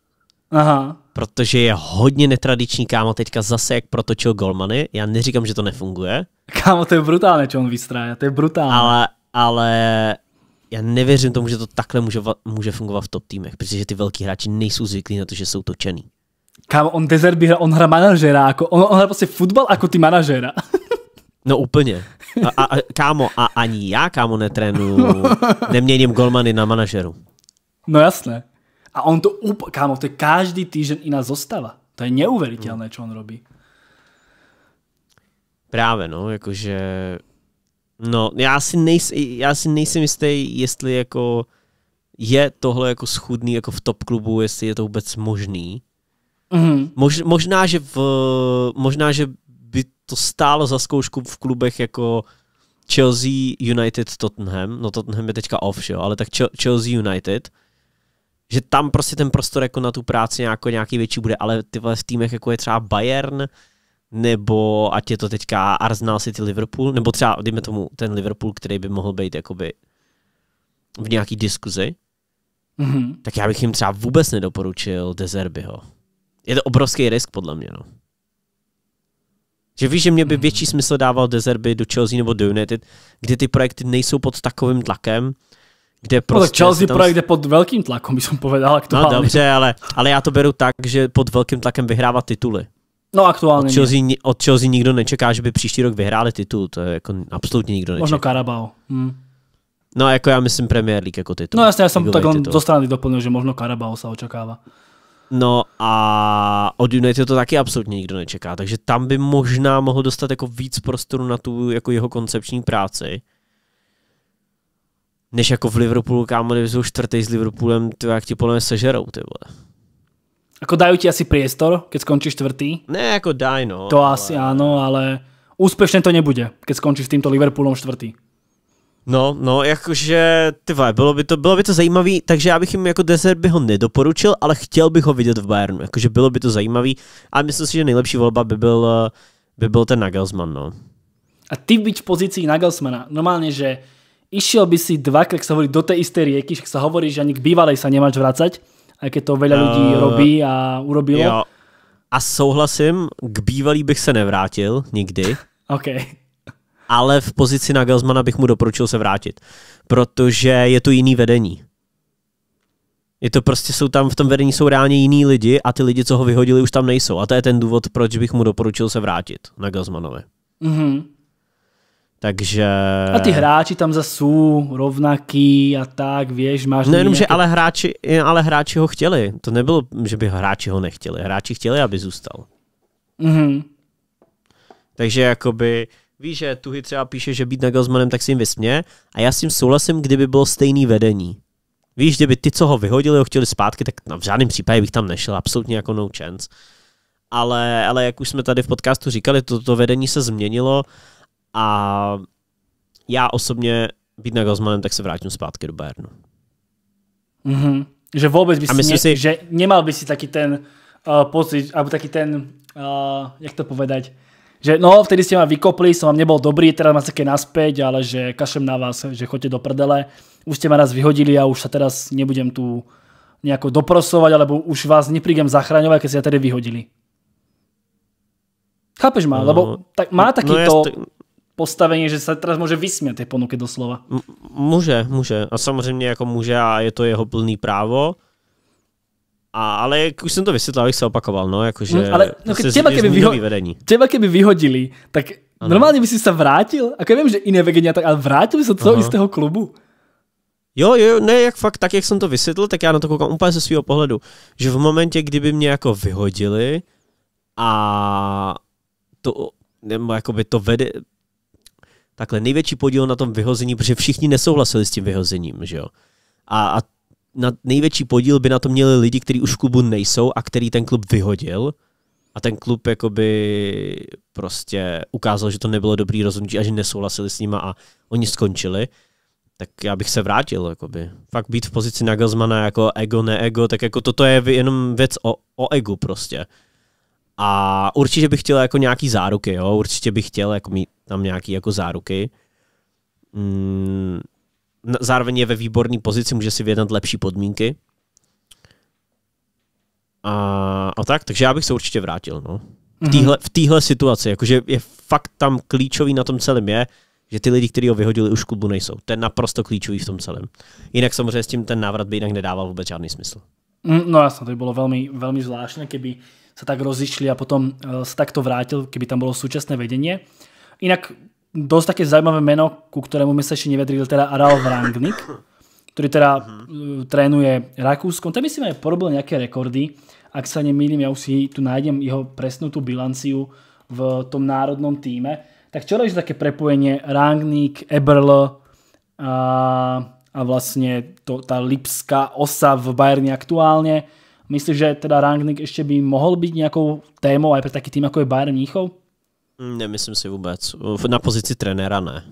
Aha. Protože je hodně netradiční kámo teďka zase, jak protočil golmany. Já neříkám, že to nefunguje. Kámo, to je brutálne, čo on vystrája. To je brutálne. Ale, ale já nevěřím tomu, že to takhle může, může fungovat v top týmech, protože ty velký hráči nejsou zvyklí na to, že jsou točený. Kámo, on Dezerby hra, on hra manažera, ako, on, on hra prostě futbal ako ty manažera. (laughs) No úplně. A, a, kámo, a ani já, kámo, netrénu, neměním golmany na manažeru. No jasné. A on to úplne, kámo, to je každý týždeň iná zostava. To je neuveriteľné, čo on robí. Právě, no, jakože... No, já si, nejs, já si nejsem jistý, jestli jako je tohle jako schudný jako v top klubu, jestli je to vůbec možný. Mm-hmm. Mož, možná, že v, možná, že by to stálo za zkoušku v klubech jako Chelsea, United, Tottenham. No Tottenham je teďka off, jo, ale tak Chelsea United – že tam prostě ten prostor jako na tu práci nějako, nějaký větší bude, ale ty v týmech jako je třeba Bayern, nebo ať je to teďka Arsenal City Liverpool, nebo třeba, dejme tomu, ten Liverpool, který by mohl být jakoby v nějaký diskuzi, mm-hmm. tak já bych jim třeba vůbec nedoporučil Dezerbyho. Je to obrovský risk podle mě, no. Že víš, že mě by větší smysl dával Dezerby do Chelsea nebo do United, kde ty projekty nejsou pod takovým tlakem, kde prostě no tak Chelsea tam... projekt je pod velkým tlakem, by som povedal aktuálně. No dobře, ale, ale já to beru tak, že pod velkým tlakem vyhrává tituly. No aktuálně. Od Chelsea, od Chelsea nikdo nečeká, že by příští rok vyhráli titul, to je jako absolutně nikdo nečeká. Možno Carabao. Hm. No jako já myslím Premier League jako titul. No jasně, já jsem tak len do strany doplnil, že možno Carabao se očekává. No a od United to taky absolutně nikdo nečeká, takže tam by možná mohl dostat jako víc prostoru na tu jako jeho koncepční práci než jako v Liverpoolu, kámo, kdyby jsou čtvrtý s Liverpoolem, ty jak ti podle mě sežerou, ty vole. Ako dajú ti asi priestor, keď skončíš čtvrtý? Ne, jako daj, no. To ale... asi áno, ale úspešne to nebude, keď skončíš s týmto Liverpoolom čtvrtý. No, no, jakože, ty vole, bylo by to, bylo by to zajímavý, takže já bych jim jako desert by ho nedoporučil, ale chtěl bych ho vidět v Bayernu, jakože bylo by to zajímavý a myslím si, že nejlepší volba by byl, by byl ten Nagelsmann, no. A ty byť v pozícii Nagelsmana, normálne, že išiel by si dvakrát, sa hovorí, do tej istej rieky, však sa hovorí, že ani k bývalej sa nemáš vracať, aj keď to veľa ľudí uh, robí a urobilo. Jo. A souhlasím, k bývalý bych se nevrátil nikdy. (laughs) OK. Ale v pozici Nagelsmana bych mu doporučil se vrátit, protože je to jiný vedení. Je to prostě, jsou tam v tom vedení jsou reálně jiní lidi a ty lidi, co ho vyhodili, už tam nejsou. A to je ten důvod, proč bych mu doporučil se vrátit na Gazmanovi. Mm-hmm. Takže... A ty hráči tam zase jsou rovnaký a tak, víš, máš... Nejenom, nějaké... že ale hráči, ale hráči ho chtěli. To nebylo, že by hráči ho nechtěli. Hráči chtěli, aby zůstal. Mhm. Takže jakoby, víš, že Tuhy třeba píše, že být Nagelsmannem, tak si jim vysmě a já s tím souhlasím, kdyby bylo stejný vedení. Víš, kdyby ty, co ho vyhodili, ho chtěli zpátky, tak v žádném případě bych tam nešel, absolutně jako no chance. Ale, ale jak už jsme tady v podcastu říkali, toto to vedení se změnilo a já osobně být Nagelsmannem, tak se vrátím zpátky do Bayernu. Mm-hmm. Že vůbec by si, ne, si, že nemal by si taký ten uh, pocit, alebo taký ten, uh, jak to povedať, že no, vtedy ste ma vykopli, som vám nebol dobrý, teraz ma také naspäť, ale že kašem na vás, že choďte do prdele. Už ste ma raz vyhodili a už sa teraz nebudem tu nejako doprosovať, alebo už vás neprídem zachraňovať, keď ste sa tedy vyhodili. Chápeš ma? No, lebo tak má takýto... No, postavení, že se teraz může vysmět té ponuky doslova. M- může, může. A samozřejmě jako může a je to jeho plný právo. A, ale jak už jsem to vysvětlil, abych se opakoval, no, jakože mm, ale no, keď teba, keby, vyho- vedení. teba keby vyhodili, tak ano. normálně by si se vrátil, a keď vím, že iné vedení, tak ale vrátil by se do toho istého klubu. Jo, jo, ne, jak fakt, tak jak jsem to vysvětlil, tak já na to koukám úplně ze svého pohledu, že v momentě, kdyby mě jako vyhodili a to, nebo jakoby to vede, takhle největší podíl na tom vyhození, protože všichni nesouhlasili s tím vyhozením, že jo. A, a na největší podíl by na to měli lidi, kteří už v klubu nejsou a který ten klub vyhodil a ten klub jakoby prostě ukázal, že to nebylo dobrý rozhodnutí a že nesouhlasili s nima a oni skončili, tak já bych se vrátil, jakoby. Fakt být v pozici Nagelsmana jako ego, ne ego, tak jako toto je jenom věc o, o egu prostě. A určitě bych chtěl jako nějaký záruky, jo, určitě bych chtěl jako mít tam nějaký jako záruky. Mm, zároveň je ve výborné pozici, může si vyjednat lepší podmínky. A, a tak, takže já bych se určitě vrátil, no. V téhle, v téhle situaci, jakože je fakt tam klíčový na tom celém je, že ty lidi, kteří ho vyhodili, už klubu nejsou. To je naprosto klíčový v tom celém. Jinak samozřejmě s tím ten návrat by jinak nedával vůbec žádný smysl. Mm, no jasno, to by bolo veľmi, veľmi zvláštne, keby sa tak rozišli a potom uh, sa takto vrátil, keby tam bolo súčasné vedenie. Inak dosť také zaujímavé meno, ku ktorému my sa ešte nevedrili, teda Ralf Rangnick, ktorý teda uh, trénuje Rakúskom. Tam myslím aj porobil nejaké rekordy. Ak sa nemýlim, ja už si tu nájdem jeho presnú tú bilanciu v tom národnom týme. Tak čo je také prepojenie Rangnick, Eberl a a vlastne to, tá Lipská osa v Bayerni aktuálne. Myslíš, že teda Rangnick ešte by mohol byť nejakou témou aj pre taký tým ako je Bayern Mníchov? Nemyslím si vůbec. Na pozici trenéra ne.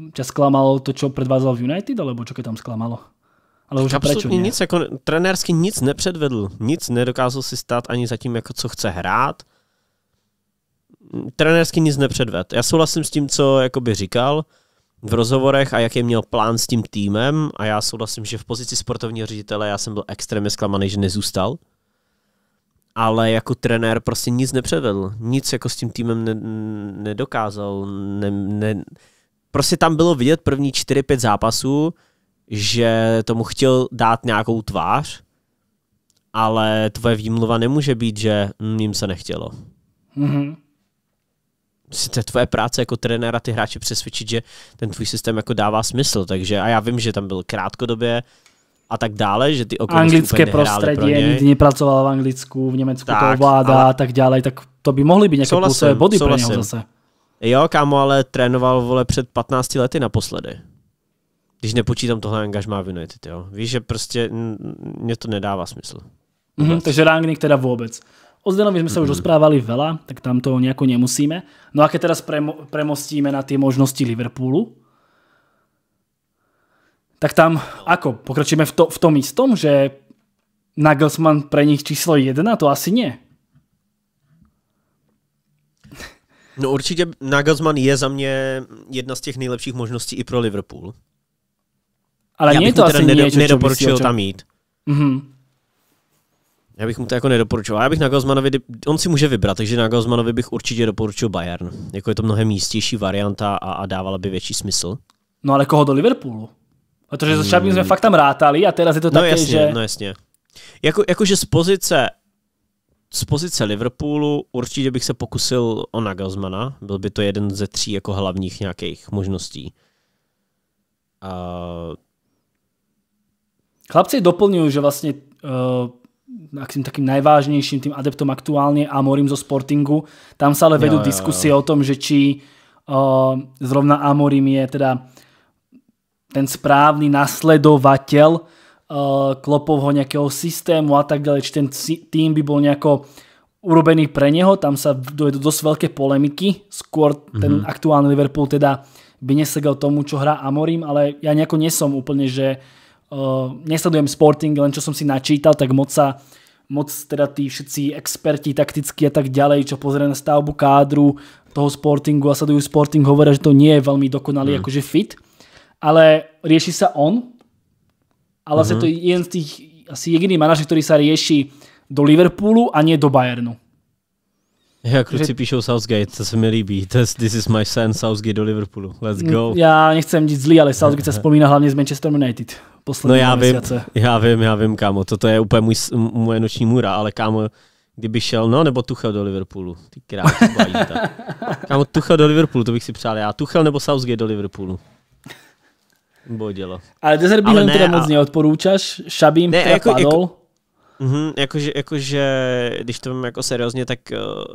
Ťa sklamalo to, čo predvádzal v United, alebo čo keď tam sklamalo? Ale už prečo nie? nic, jako trenérsky nic nepředvedl. Nic nedokázal si stát ani za tím, jako co chce hrát. Trenérsky nic nepředved. Já souhlasím s tím, co jakoby říkal, v rozhovorech a jaký měl plán s tím týmem a já souhlasím, že v pozici sportovního ředitele já jsem byl extrémně zklamaný, že nezůstal. Ale jako trenér prostě nic nepředvedl. Nic jako s tím týmem ne, nedokázal. Ne, ne, prostě tam bylo vidět první 4-5 zápasů, že tomu chtěl dát nějakou tvář, ale tvoje výmluva nemůže být, že jim se nechtělo. Mm-hmm to je tvoje práce jako trenéra ty hráče přesvědčit, že ten tvůj systém jako dává smysl. Takže a já vím, že tam byl krátkodobě a tak dále, že ty okolnosti Anglické prostředí, nikdy nepracoval v Anglicku, v Německu tak, to ovládá ale... a tak dále, tak to by mohly být nějaké plusové body pro něho zase. Jo, kámo, ale trénoval vole před 15 lety naposledy. Když nepočítám tohle angažmá v United, jo. Víš, že prostě mě to nedává smysl. Mm-hmm, takže Rangnick teda vůbec. O Zdenovi sme sa už mhm. rozprávali veľa, tak tam to nejako nemusíme. No a keď teraz premo- premostíme na tie možnosti Liverpoolu, tak tam ako? Pokračujeme v, to, v tom istom, že Nagelsmann pre nich číslo 1? To asi nie. No určitě Nagelsmann je za mě jedna z těch nejlepších možností i pro Liverpool. Ale Já je to asi nedo, niečo, nedoporučil tam jít. Mm-hmm. Já bych mu to jako nedoporučoval. Já bych na Gozmanovi, on si může vybrat, takže na Gozmanovi bych určitě doporučil Bayern. Jako je to mnohem místější varianta a, a dávala by větší smysl. No ale koho do Liverpoolu? Protože hmm. Šabím jsme fakt tam rátali a teraz je to no také, jasně, že... No jasně, jako, jakože z pozice z pozice Liverpoolu určitě bych se pokusil o Nagelsmana. Byl by to jeden ze tří jako hlavních nějakých možností. Uh... Chlapci doplňují, že vlastně uh, akým takým najvážnejším tým adeptom aktuálne Amorim zo Sportingu. Tam sa ale vedú jo, diskusie o tom, že či uh, zrovna Amorim je teda ten správny nasledovateľ uh, Klopovho nejakého systému a tak ďalej, či ten tým by bol nejako urobený pre neho, tam sa dovedú dosť veľké polemiky, skôr ten mm-hmm. aktuálny Liverpool teda by nesegel tomu, čo hrá Amorim, ale ja nejako nesom úplne, že Uh, nesledujem Sporting, len čo som si načítal, tak moc sa moc teda tí všetci experti taktickí a tak ďalej, čo pozrie na stavbu kádru toho Sportingu a sledujú Sporting, hovoria, že to nie je veľmi dokonalý mm. akože fit. Ale rieši sa on, ale mm-hmm. to je jeden z tých asi jediný manažer, ktorý sa rieši do Liverpoolu a nie do Bayernu. Jak kluci že... píšou Southgate, to se mi líbí. This, this is my son, Southgate do Liverpoolu. Let's go. Já nechcem nic zlý, ale Southgate se vzpomíná (laughs) hlavně z Manchester United. no já vím, já vím, já vím, kámo. Toto je úplně můj, moje noční můra, ale kámo, kdyby šel, no nebo Tuchel do Liverpoolu. Ty kráči, (laughs) Kámo, Tuchel do Liverpoolu, to bych si přál já. Tuchel nebo Southgate do Liverpoolu. Bylo dělo. Ale Dezerby ne, teda moc a... neodporúčaš, Šabím ne, teda jako, padol. Jako, uh, jakože, jakože, když to mám jako seriózně, tak uh,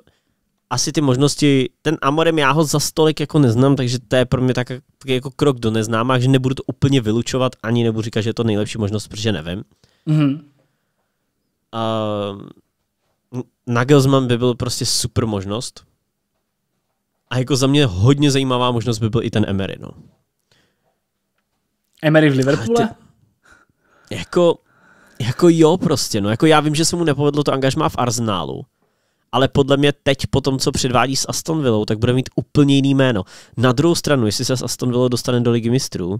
asi ty možnosti, ten Amorem já ho za stolik jako neznám, takže to je pro mě tak, tak jako krok do neznáma, že nebudu to úplně vylučovat, ani nebudu říkat, že je to nejlepší možnost, protože nevím. Mm-hmm. Uh, Nagelsmann by byl prostě super možnost. A jako za mě hodně zajímavá možnost by byl i ten Emery, no. Emery v Liverpoole? Ty, jako, jako jo prostě, no. Jako já vím, že se mu nepovedlo to angažmá v Arsenálu, ale podle mě teď po tom, co předvádí s Aston Villou, tak bude mít úplně jiný jméno. Na druhou stranu, jestli se s Aston Villou dostane do ligy mistrů,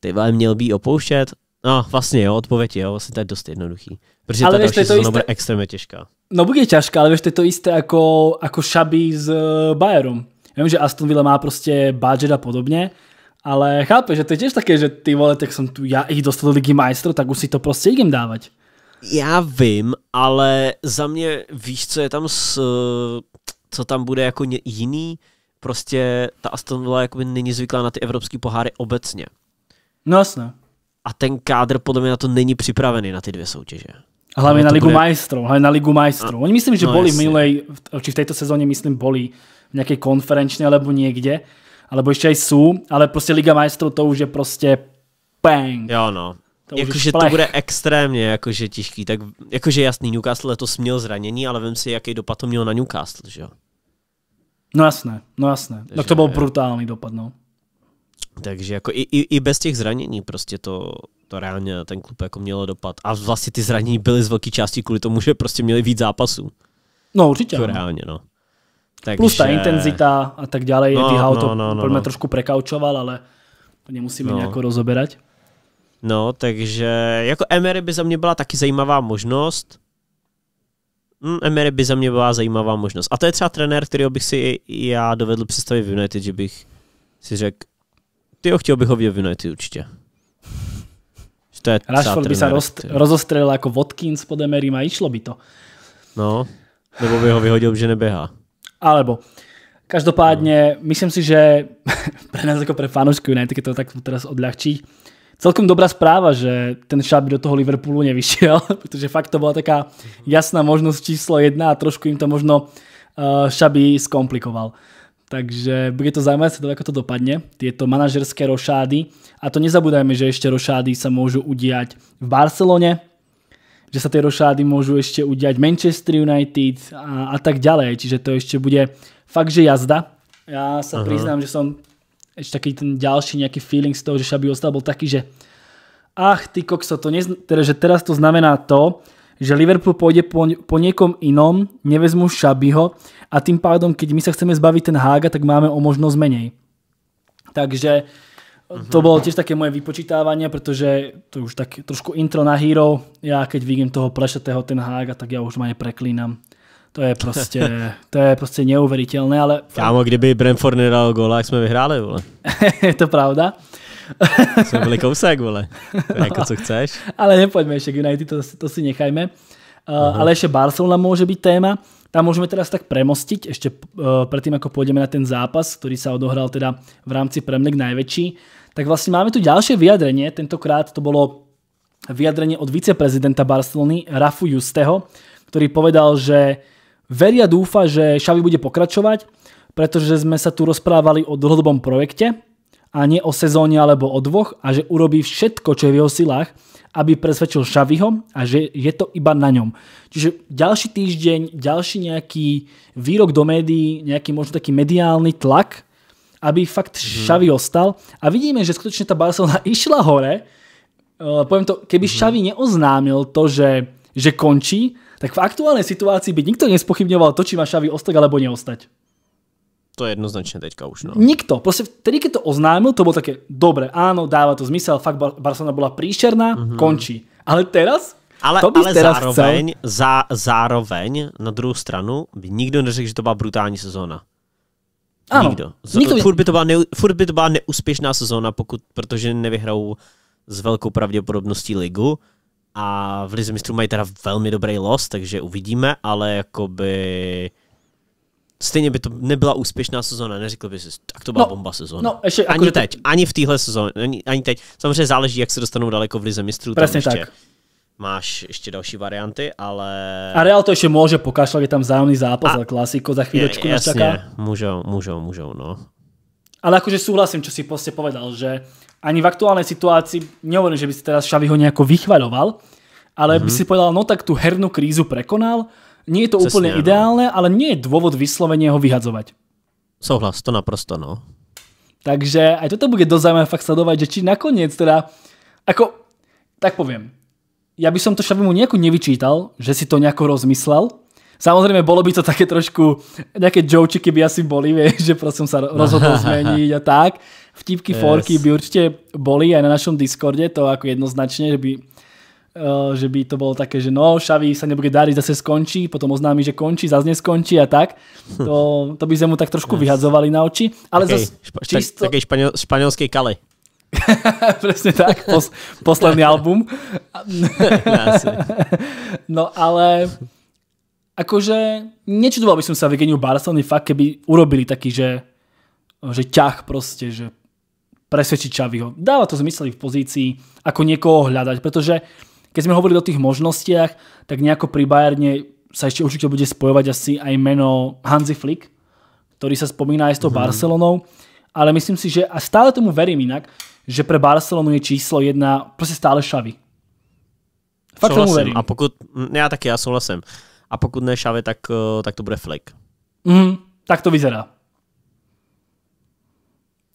ty vole, měl by opouštět? No, vlastně jo, odpověď jo, vlastně to je dost jednoduchý. Protože ale ta další to jisté... bude extrémně těžká. No bude těžká, ale víš, to je to isté jako, jako Šaby s eh, Bayerom. Já vím, že Aston Villa má prostě budget a podobně, ale chápe, že to je tiež také, že ty vole, tak som tu ja ich dostal do ligy majstrov, tak už si to prostě idem dávať. Já vím, ale za mě víš, co je tam s, co tam bude jako jiný, prostě ta Aston Villa jakoby není zvyklá na ty evropský poháry obecně. No jasné. A ten kádr podle mě na to není připravený na ty dvě soutěže. Hlavně na Ligu bude... majstrov, hlavně na Ligu majstrov. Oni myslím, že no, boli v minulej, či v tejto sezóne myslím boli v nejakej konferenčnej alebo niekde, alebo ešte aj sú, ale prostě Liga majstrov to už je prostě bang. Jo no, Jakože to bude extrémně jakože těžký, tak jakože jasný, Newcastle letos měl zranění, ale vím si, jaký dopad to mělo na Newcastle, že jo? No jasné, no jasné. Takže, tak to byl brutální dopad, no. Takže jako i, i, i bez těch zranění prostě to, to reálně ten klub jako mělo dopad. A vlastně ty zranění byly z velké části kvůli tomu, že prostě měli víc zápasů. No určitě. To reálně, no. Takže... Plus ta intenzita a tak dále, no, Eddie Howe no, to no, no, no. trošku prekaučoval, ale to nemusíme no. nějak rozoberať. No, takže jako Emery by za mě byla taky zajímavá možnost. Hmm, Emery by za mě byla zajímavá možnost. A to je třeba trenér, kterého bych si já dovedl představit v United, že bych si řekl, ty chtěl bych ho v United určitě. Že to je Rashford by se roz, rozostrelil jako Watkins pod Emerym a išlo by to. No, nebo by ho vyhodil, že neběhá. Alebo Každopádně, no. myslím si, že (laughs) pre nás jako pre fanoušku United, to tak teraz odľahčí, celkom dobrá správa, že ten Šaby do toho Liverpoolu nevyšiel, (laughs) protože fakt to byla taká jasná možnost číslo jedna a trošku jim to možno uh, Šaby skomplikoval. Takže bude to zaujímavé sa ako to dopadne, tieto manažerské rošády. A to nezabúdajme, že ešte rošády sa môžu udiať v Barcelone, že sa tie rošády môžu ešte udiať Manchester United a, a tak ďalej. Čiže to ešte bude fakt, že jazda. Ja sa Aha. priznám, že som ešte taký ten ďalší nejaký feeling z toho, že Šaby ostal bol taký, že ach, ty kokso, to nez... teda, že teraz to znamená to, že Liverpool pôjde po, po niekom inom, nevezmu Šabyho a tým pádom, keď my sa chceme zbaviť ten Hága, tak máme o možnosť menej. Takže mhm. to bolo tiež také moje vypočítávanie, pretože to už tak trošku intro na Hero. Ja keď vidím toho plešatého ten Hága, tak ja už ma nepreklínam. To je prostě, (laughs) to je prostě neuveriteľné, ale... Kámo, kdyby Brentford nedal góla, jak jsme vyhráli, vole. (laughs) je to pravda. (laughs) jsme byli kousek, vole. No, jako co chceš. Ale nepoďme ještě k United, to, to si nechajme. Uh, ale ešte Barcelona môže byť téma. Tam môžeme teraz tak premostiť, ešte uh, predtým, ako pôjdeme na ten zápas, ktorý sa odohral teda v rámci League najväčší. Tak vlastne máme tu ďalšie vyjadrenie, tentokrát to bolo vyjadrenie od viceprezidenta Barcelony Rafu Justeho, ktorý povedal, že Veria dúfa, že Xavi bude pokračovať, pretože sme sa tu rozprávali o dlhodobom projekte a nie o sezóne alebo o dvoch a že urobí všetko, čo je v jeho silách, aby presvedčil Xaviho a že je to iba na ňom. Čiže ďalší týždeň, ďalší nejaký výrok do médií, nejaký možno taký mediálny tlak, aby fakt hmm. Xavi ostal. A vidíme, že skutočne tá Barcelona (laughs) išla hore. Uh, poviem to, keby hmm. Xavi neoznámil to, že, že končí, tak v aktuálnej situácii by nikto nespochybňoval to, či má Šavi ostať alebo neostať. To je jednoznačne teďka už. No. Nikto. Proste vtedy, keď to oznámil, to bolo také, dobre, áno, dáva to zmysel, fakt Barcelona bola príšerná, mm-hmm. končí. Ale teraz? Ale, to ale teraz zároveň, za, zároveň na druhou stranu by nikdo neřekl, že to byla brutální sezóna. Ano, nikdo. Z, nikdo. Furt, by to byla ne, furt by to byla neúspěšná sezóna, pokud, protože nevyhrajou s velkou pravděpodobností ligu a v Lize mistrů mají teda velmi dobrý los, takže uvidíme, ale jakoby stejně by to nebyla úspěšná sezóna, neřekl by si, tak to byla No, bomba sezóna. no, ještě ani to- teď, ani v téhle sezóně, ani, ani teď. Samozřejmě záleží, jak se dostanou daleko v lize mistrů. tam ještě tak. Máš ještě další varianty, ale... A Real to ešte môže pokašľať, je tam vzájomný zápas, A- ale klasiko za chvíľočku Je- nás čaká. jasně, můžou, můžou, můžou, no. Ale akože súhlasím, čo si proste povedal, že ani v aktuálnej situácii, nehovorím, že by si teraz Xaviho nejako vychvaľoval, ale by si povedal, no tak tú hernú krízu prekonal, nie je to Přesně, úplne no. ideálne, ale nie je dôvod vyslovene ho vyhadzovať. Souhlas, to naprosto, no. Takže aj toto bude dosť zaujímavé fakt sledovať, že či nakoniec teda, ako, tak poviem, ja by som to Xavimu nejako nevyčítal, že si to nejako rozmyslel. Samozrejme, bolo by to také trošku, nejaké jočiky by asi boli, vieš, (laughs) že prosím sa rozhodol (laughs) zmeniť a tak. Vtipky, Yes. forky by určite boli aj na našom Discorde, to ako jednoznačne, že by, že by to bolo také, že no, Xavi sa nebude dariť, zase skončí, potom oznámi, že končí, zase neskončí a tak. To, to by sme mu tak trošku vyhadzovali na oči. Ale Takej, zase špa, čisto... tak, takej španěl, španělský kali. (laughs) Presne tak, pos, posledný album. (laughs) No ale akože nečudoval by som sa v geniu Barcelony fakt, keby urobili taký, že, že ťah proste, že presvedčiť Čaviho. Dáva to zmysel v pozícii, ako niekoho hľadať, pretože keď sme hovorili o tých možnostiach, tak nejako pri Bayerne sa ešte určite bude spojovať asi aj meno Hansi Flick, ktorý sa spomína aj s tou mm. Barcelonou, ale myslím si, že a stále tomu verím inak, že pre Barcelonu je číslo jedna proste stále Xavi. Fakt tomu verím. A pokud, já taky, já souhlasím. A pokud ne Xavi, tak, eh, tak to bude Flick. Mm, tak to vyzerá.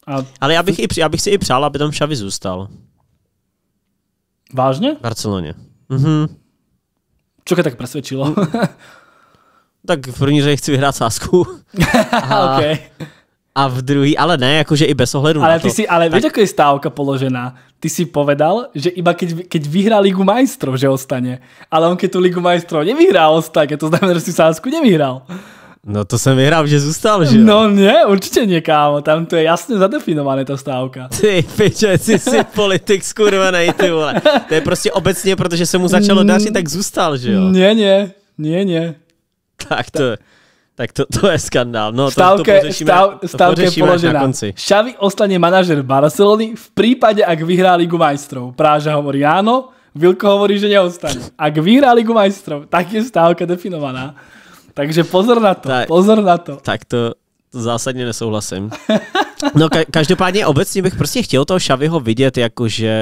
A Ale já bych, i, já bych si i přál, aby tam Xavi zůstal vážne? v Barceloně. Mhm. Čo ťa tak presvedčilo? Tak v první řadě chci vyhrát sásku. (laughs) A, okay. a v druhý, ale ne, jakože i bez ohledu Ale na to. ty si, ale vieš, ako je stávka položená? Ty si povedal, že iba keď, keď vyhrá Ligu majstrov, že ostane. Ale on keď tú Ligu majstrov nevyhrá, ostane. To znamená, že si sásku nevyhral. No to jsem vyhrál, že zůstal, že jo? No nie, určite nie, kámo. Tam to je jasne zadefinované, tá stávka. Ty piče, ty jsi (laughs) politik skurvenej, ty vole. To je prostě obecně, protože se mu začalo dařit, tak zůstal, že jo? Nie, nie, nie, nie. Tak to, tak to, to je skandál. No to, to Stávka, pořešíme, stav, to je pořešíme až na položená. konci. Xavi ostane manažer Barcelony v prípade, ak vyhrá Ligu majstrov. Práža hovorí áno, Vilko hovorí, že neostane. Ak vyhrá Ligu majstrov, tak je stávka definovaná. Takže pozor na to, Tak. pozor na to. Tak to, zásadně nesouhlasím. (laughs) No ka- každopádně obecně bych prostě chtěl toho Xaviho vidět jakože...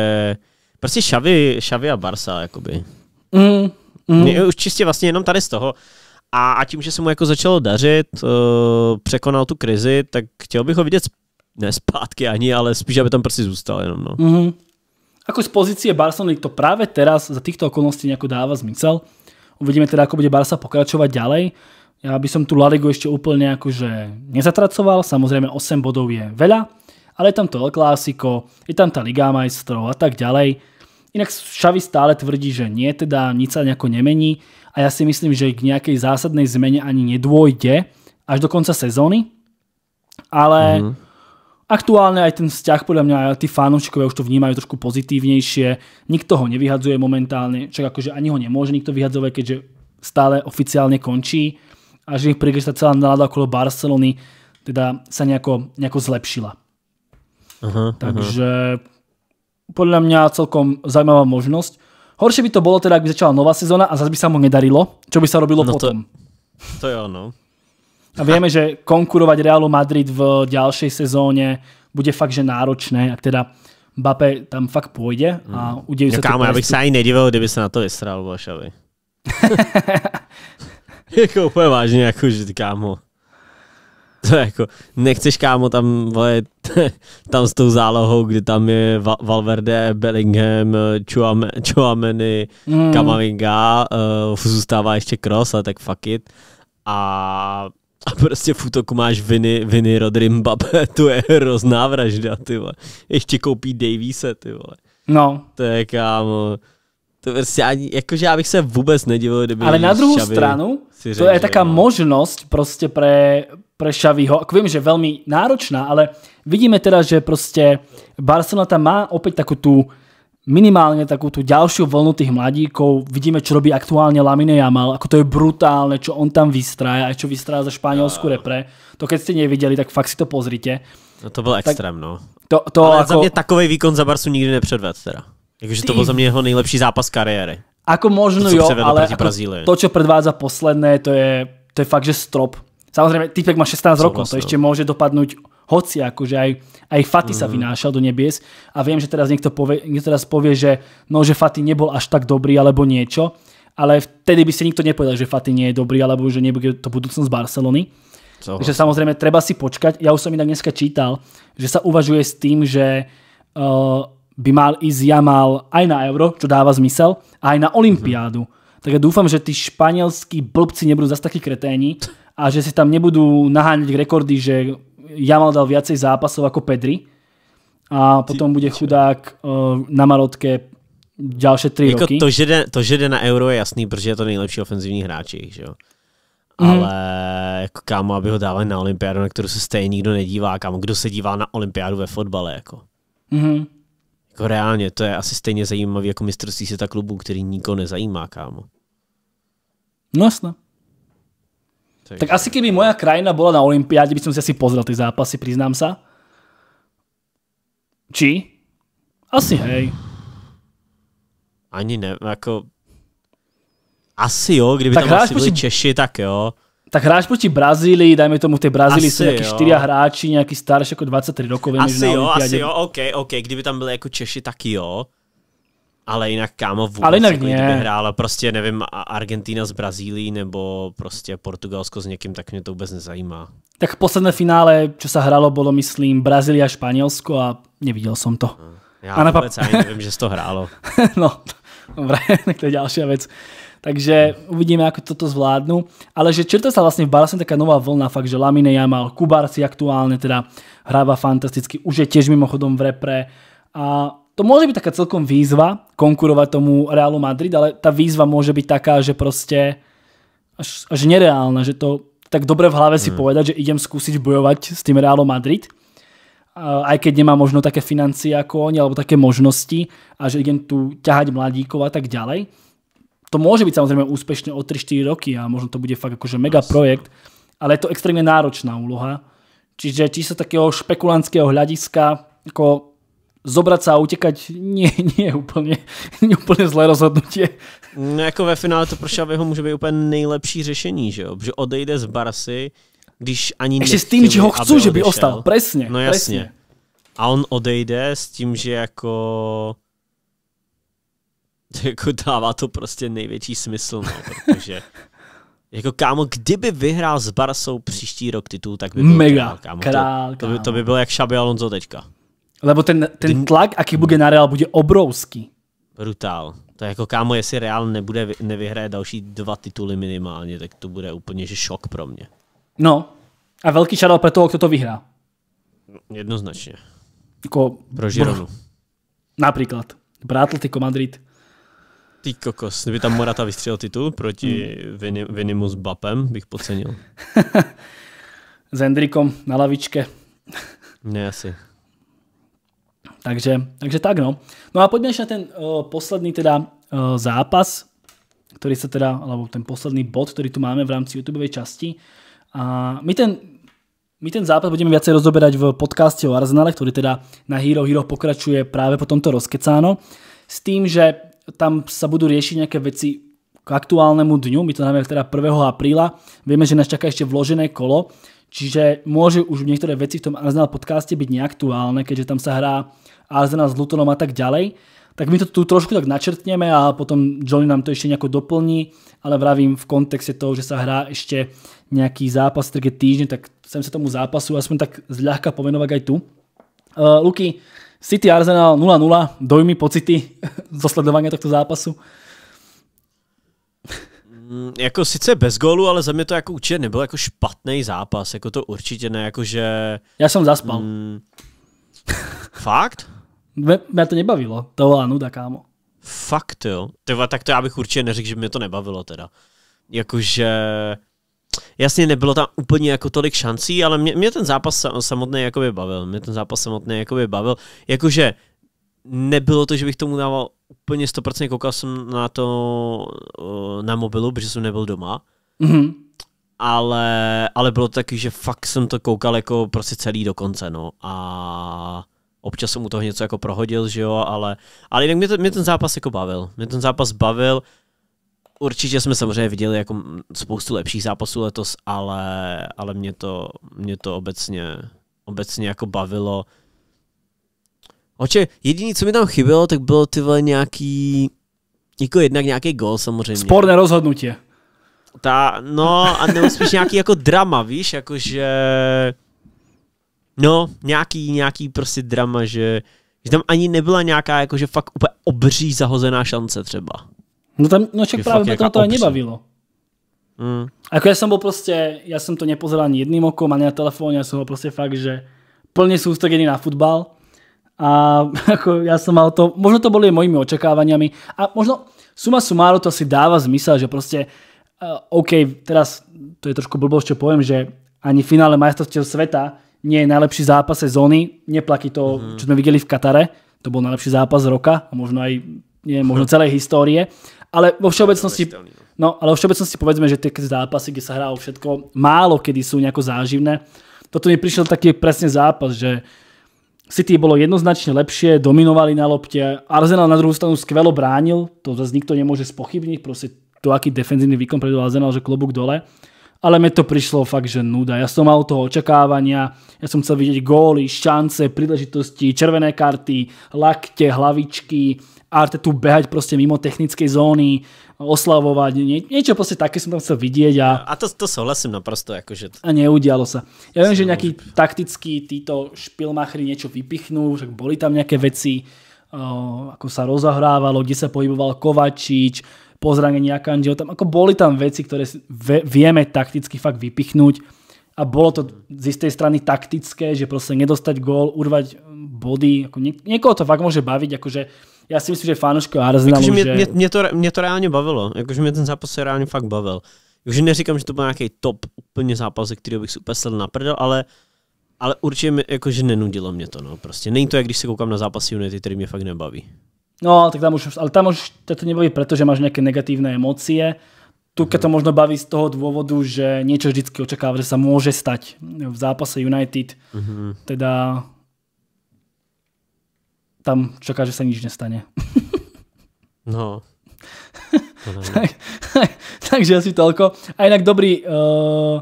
Prostě Xavi, Xavi a Barca, jakoby. Mm, mm. Mě už čistě vlastně jenom tady z toho. A, a tím, že se mu jako začalo dařit, uh, překonal tu krizi, tak chtěl bych ho vidět sp- ne zpátky ani, ale spíš, aby tam prostě zůstal jenom. No. Mm-hmm. Ako z pozície Barcelony to práve teraz za týchto okolností nejako dáva zmysel. Uvidíme teda, ako bude Barca pokračovať ďalej. Ja by som tu La Ligu ešte úplne akože nezatracoval. Samozrejme 8 bodov je veľa, ale je tam to El Clásico, je tam tá Liga majstrov a tak ďalej. Inak Xavi stále tvrdí, že nie, teda nič sa nejako nemení a ja si myslím, že k nejakej zásadnej zmene ani nedôjde až do konca sezóny. Ale mm-hmm. Aktuálne aj ten vzťah, podľa mňa tí fanúšikovia už to vnímajú trošku pozitívnejšie. Nikto ho nevyhadzuje momentálne, čak akože ani ho nemôže nikto vyhadzovať, keďže stále oficiálne končí a že ich príliš tá celá nálada okolo Barcelony teda sa nejako, nejako zlepšila. Aha, Takže podľa mňa celkom zaujímavá možnosť. Horšie by to bolo teda, ak by začala nová sezóna a zase by sa mu nedarilo. Čo by sa robilo No to- potom? To jo, no. A vieme, že konkurovať Realu Madrid v ďalšej sezóne bude fakt, že náročné, ak teda Mbappé tam fakt pôjde a udejú No sa tie kámo, já bych se ani nedivil, kdyby se na to vystral Šavi. (laughs) jako úplně vážně, jako, že kámo. (laughs) To je jako, nechceš kámo tam, vole, (laughs) tam s tou zálohou, kdy tam je Va- Valverde, Bellingham, Chouame- Chouameni, Mm. Kamavinga, uh, zůstává ještě Kroos, a tak fuck it. A, a prostě v útoku máš Viny, Viny Rodry Mbappé, (laughs) to je hrozná vražda, ty vole. Ještě koupí Daviese, ty vole. No, To je kámo, to prostě ani, jakože já bych se vůbec nedivil, kdyby ale na Xavi stranu, to řekl, je taká no. možnosť proste pre, pre Xaviho. Ako viem, že veľmi náročná, ale vidíme teda, že proste Barcelona tam má opäť takú tú minimálne takú tú ďalšiu vlnu tých mladíkov. Vidíme, čo robí aktuálne Lamine Jamal, ako to je brutálne, čo on tam vystrája, aj čo vystrája za španielsku no. repre. To keď ste nevideli, tak fakt si to pozrite. No to byl extrém, no. To, to Ale ako, za mě takový výkon za Barsu nikdy nepředved teda. Jakože to byl za mě jeho nejlepší zápas kariéry. ako možno To, co jo, ale to, čo predvádza posledné, to je, to je fakt, že strop. Samozrejme, typek má 16 rokov, to ešte môže dopadnúť hoci, akože aj, aj Fati Mhm. sa vynášal do nebies a viem, že teraz niekto povie, niekto teraz povie, že no, že Fati nebol až tak dobrý alebo niečo, ale vtedy by si nikto nepovedal, že Fati nie je dobrý alebo že nebude to budúcnosť Barcelony. Co? Takže samozrejme treba si počkať. Ja už som inak dneska čítal, že sa uvažuje s tým, že uh, by mal ísť Jamal aj na Euro, čo dáva zmysel, a aj na Olympiádu. Tak ja dúfam, že tí španielskí blbci nebudú zase takí kreténi a že si tam nebudú naháňať rekordy, že Jamal dal viacej zápasov ako Pedri a potom bude chudák uh, na Marotke ďalšie 3 Jako roky. to, že jde, to, že jde na euro je jasný, protože je to nejlepší ofenzivní hráči, že jo. Mhm. Ale jako kámo, aby ho dávali na olympiádu, na kterou se stejně nikdo nedívá, kámo, kdo se dívá na olympiádu ve fotbale, jako. Mhm. Jako reálně, to je asi stejně zajímavý jako mistrovství světa klubů, který nikoho nezajímá, kámo. No jasné. Takže, Tak asi keby moja krajina bola na Olympiáde, by som si asi pozrel tie zápasy, priznám sa. Či? Asi hej. Ani ne, jako... Asi jo, kdyby Tak tam asi byli proti- Češi, tak jo. Tak hráš proti Brazílii, dajme tomu, v tej Brazílii nejakí jo. štyria hráči, nejaký starší ako 23 rokov. Asi jo, asi jo, OK, OK, kdyby tam byli jako Češi, tak jo. Ale jinak kámo vůbec, Ale jinak jako kdyby hrála prostě, nevím, A- Argentína s Brazílií nebo prostě Portugalsko s někým, tak mě to vůbec nezajímá. Tak posledné finále, čo sa hralo, bolo myslím Brazília a Španielsko a nevidel som to. Já A na pap- vůbec ani nevím, že jsi to hrálo. (laughs) no, dobre, (laughs) tak to je ďalšia vec. Takže uvidíme, ako toto zvládnu. Ale že čerta sa vlastne v Barcelone taká nová vlna, fakt, že Lamine Jamal, Kubarci aktuálne teda hráva fantasticky, už je tiež mimochodom v repre. A to môže byť taká celkom výzva konkurovať tomu Realu Madrid, ale tá výzva môže byť taká, že proste až, až nereálna, že to tak dobre v hlave si povedať, že idem skúsiť bojovať s tým Realom Madrid, a aj keď nemá možno také financie ako oni, alebo také možnosti a že idem tu ťahať mladíkov a tak ďalej. To môže byť samozrejme úspešne o 3-4 roky a možno to bude fakt akože mega projekt, ale je to extrémne náročná úloha. Čiže či sa takého špekulantského hľadiska ako zobrať sa a utekať nie, (laughs) nie je úplne, nie úplne zlé rozhodnutie. No, jako ve finále to pro Xaviho může být úplně nejlepší řešení, že jo? Protože odejde z Barasy, když ani Ešte s tým, že ho chcú, že by ostal. Presne. No jasně. Presne. A on odejde s tím, že jako (laughs) jako dává to prostě největší smysl, no, protože (laughs) jako kámo, kdyby vyhrál s Barasou příští rok titul, tak by byl Mega. král, kámo. Král, to, to, by, to kámo. by byl jak Xabi Alonso teďka. Lebo ten, ten tlak, aký bude na Real, bude obrovský. Brutál. To je jako kámo, jestli Real nebude, nevyhraje další dva tituly minimálně, tak to bude úplně že šok pro mě. No. A veľký šadal pre toho, kto to vyhrá. Jednoznačně. Ako, Pro Žironu. napríklad. Pre Atletico Madrid. Ty kokos, kdyby tam Morata vystřelil titul proti Hmm. Vini, Vinimu s Bapem, bych podcenil. (laughs) S Endrikom na lavičke. Ne, asi. Takže, takže tak no. No a ešte na ten uh, posledný teda uh, zápas, ktorý sa teda, alebo ten posledný bod, ktorý tu máme v rámci YouTube časti. A my ten, my ten zápas budeme viacej rozoberať v podcaste o Arsenale, ktorý teda na Hero Hero pokračuje práve po tomto rozkecáno. S tým, že tam sa budú riešiť nejaké veci k aktuálnemu dňu, my to máme teda 1. apríla, vieme, že nás čaká ešte vložené kolo, čiže môže už niektoré veci v tom Arsenal podcaste byť neaktuálne, keďže tam sa hrá Arsenal s Lutonom a tak ďalej. Tak my to tu trošku tak načrtneme a potom Johnny nám to ešte nejako doplní, ale vravím v kontexte toho, že sa hrá ešte nejaký zápas v týždne, tak chcem sa tomu zápasu aspoň tak zľahka pomenovať aj tu. Uh, Luky, City Arsenal 0-0, dojmy, pocity (laughs) zo sledovania tohto zápasu. Mm, Jako sice bez gólu, ale za mě to jako určitě nebyl jako špatný zápas. Jako to určitě ne, jako že... Ja som zaspal. Mm, fakt? Mňa to nebavilo. To bola nuda, kámo. Fakt jo. Tyva, tak to já bych určitě neřekl, že mě to nebavilo teda. Jakože... Jasně nebylo tam úplně jako tolik šancí, ale mě, mě ten zápas sa- samotný jakoby bavil. Mě ten zápas samotný jakoby bavil. Jakože nebylo to, že bych tomu dával úplně 100%, koukal jsem na to na mobilu, protože jsem nebyl doma. Mhm. Ale, ale bylo to taky, že fakt jsem to koukal jako prostě celý do konce, no. A občas jsem u toho něco jako prohodil, že jo, ale, ale jinak mě, to, mě ten zápas jako bavil. Mě ten zápas bavil. Určitě jsme samozřejmě viděli jako spoustu lepších zápasů letos, ale, ale mě to, mě to obecně, obecně jako bavilo. Oče, jediný, co mi tam chybělo, tak bylo ty vole nějaký, jako jednak nějaký gol samozřejmě. Sporné rozhodnutie. Ta, no a nebo spíš nějaký jako drama, víš, jakože, no, nějaký, nějaký prostě drama, že, že tam ani nebyla nějaká jakože fakt úplně obří zahozená šance třeba. No tam, no preto ma jaká to aj obří. nebavilo. Mm. Ako ja som bol proste, ja som to nepozeral ani jedným okom, ani na telefóne, ja som bol proste fakt, že plne sústredený na futbal. A ako ja som mal to, možno to boli aj mojimi očakávaniami a možno suma sumáru to si dáva zmysel, že proste uh, OK, teraz to je trošku blbosť, čo poviem, že ani v finále majstrovstiev sveta nie je najlepší zápas sezóny, neplatí to, mm-hmm. čo sme videli v Katare, to bol najlepší zápas roka, a možno aj nie, možno (laughs) celej histórie, ale vo všeobecnosti No, ale v všeobecnosti povedzme, že tie zápasy, kde sa hrá o všetko, málo kedy sú nejako záživné. Toto mi prišiel taký presne zápas, že City bolo jednoznačne lepšie, dominovali na lopte, Arsenal na druhú stranu skvelo bránil, to zase nikto nemôže spochybniť, proste to, aký defenzívny výkon predol Arsenal, že klobúk dole. Ale mne to prišlo fakt, že nuda. Ja som mal toho očakávania, ja som chcel vidieť góly, šance, príležitosti, červené karty, lakte, hlavičky, Artetu behať proste mimo technickej zóny, oslavovať, nie, niečo proste také som tam chcel vidieť a, A to, to souhlasím naprosto, jakože a neudialo sa. Ja viem, že nejakí taktickí títo špilmachry niečo vypichnú, že boli tam nejaké veci, ako sa rozohrávalo, kde sa pohyboval Kovačič, po zranení Akanjiho, tam ako boli tam veci, ktoré vieme takticky fakt vypichnúť a bolo to z istej strany taktické, že proste nedostať gól, urvať body, ako nie, niekoho to fakt môže baviť, akože ja si myslím, že fanúško Arsenalu, Jakože mě, že... mě, mě, to, mě to reálně bavilo, jakože mě ten zápas se reálně fakt bavil. Jakože neříkám, že to byl nějaký top úplně zápas, ze kterého bych si úplně na prdel, ale, ale určitě mi, jakože nenudilo mě to, no. Prostě není to, jak když se koukám na zápasy United, který mě fakt nebaví. No, tak tam už, ale tam už to nebaví preto, že máš nejaké negatívne emócie. Tu keď to možno baví z toho dôvodu, že niečo vždycky očakáva, že sa môže stať v zápase United. Mhm. Teda tam čaká, že sa nič nestane. (laughs) No. Ne, Takže asi toľko. A inak dobrý uh,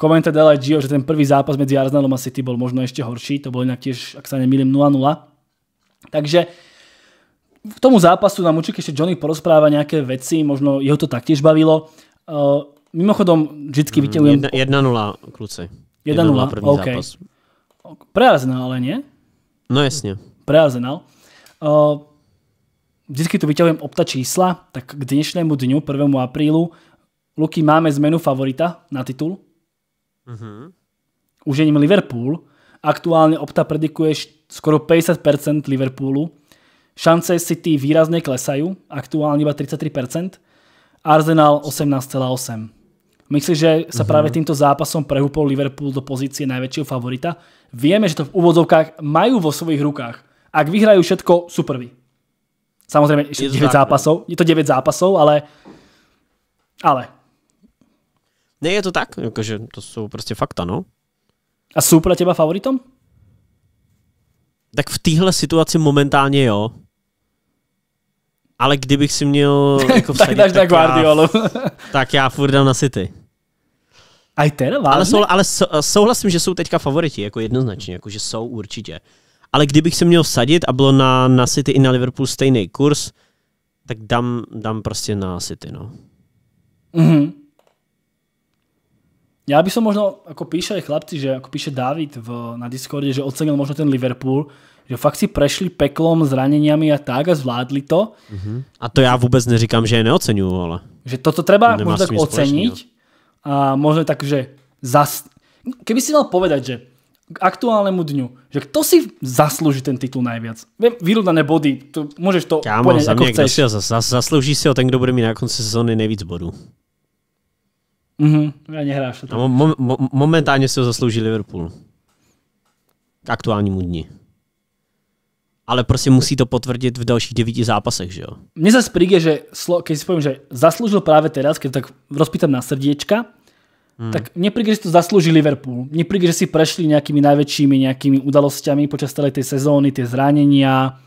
komentár dal aj Gio, že ten prvý zápas medzi Arsenalom a City bol možno ešte horší. To bol inak tiež, ak sa nemýlim, 0-0. Takže k tomu zápasu nám určite ešte Johnny porozpráva nejaké veci, možno jeho to taktiež bavilo. Uh, mimochodom, vždycky vyťahujem... Jedna- 1-0, kluci. 1-0, první OK. zápas. Pre Arsenal, ale nie? No jasně. Pre Arsenal. Uh, vždycky tu vyťahujem opta čísla, tak k dnešnému dňu, 1. aprílu, Luky, máme zmenu favorita na titul. Mhm. Už je ním Liverpool. Aktuálne opta predikuje skoro 50% Liverpoolu. Šance City výrazne klesajú, aktuálne iba 33%. Arsenal 18,8%. Myslíš, že sa práve týmto zápasom prehúpol Liverpool do pozície najväčšieho favorita? Vieme, že to v úvodzovkách majú vo svojich rukách. Ak vyhrajú všetko, sú prví. Samozrejme, ešte to 9 tak, no. zápasov. Je to 9 zápasov, ale... Ale. Ne, je to tak, jakože to jsou prostě fakta, no. A sú pre teba favoritom? Tak v téhle situaci momentálně jo. Ale kdybych si měl (laughs) jako tak vsadit, dáš na já, Guardiolu. tak já furt dám na City. Aj teda, Ale, sou, ale sou- souhlasím, že jsou teďka favoriti, jako jednoznačně, jako že jsou určitě. Ale kdybych se měl vsadit a bylo na, na City i na Liverpool stejný kurz, tak dám, dám prostě na City, no. Mhm. Ja by som možno, ako píše aj chlapci, že ako píše David v, na Discorde, že ocenil možno ten Liverpool, že fakt si prešli peklom, zraneniami a tak a zvládli to. A to já vůbec neříkám, že je neoceňuju, ale Že toto treba To možno tak oceniť a možno tak, že zas... Keby si mal povedať, že k aktuálnemu dňu, že kto si zaslúži ten titul najviac? Viem, vyrovnané body, to, môžeš to kámo, poňať za ako chceš. si ho zas, zas, zaslouží si ho ten, kdo bude mít na konci sezóny nejvíc bodů. Mhm, ja nehráš to. Mo, mo, mo, momentálně si ho zaslouží Liverpool. K aktuálnímu dni. ale prostě musí to potvrdit v dalších devíti zápasech, že jo? Mne zase príde, že keď si poviem, že zaslúžil práve teraz, keď tak rozpýtam na srdiečka, hmm. tak mne príde, že si to zaslúži Liverpool. Mne príde, že si prešli nejakými najväčšími nejakými udalosťami počas celej tej sezóny, tie zranenia.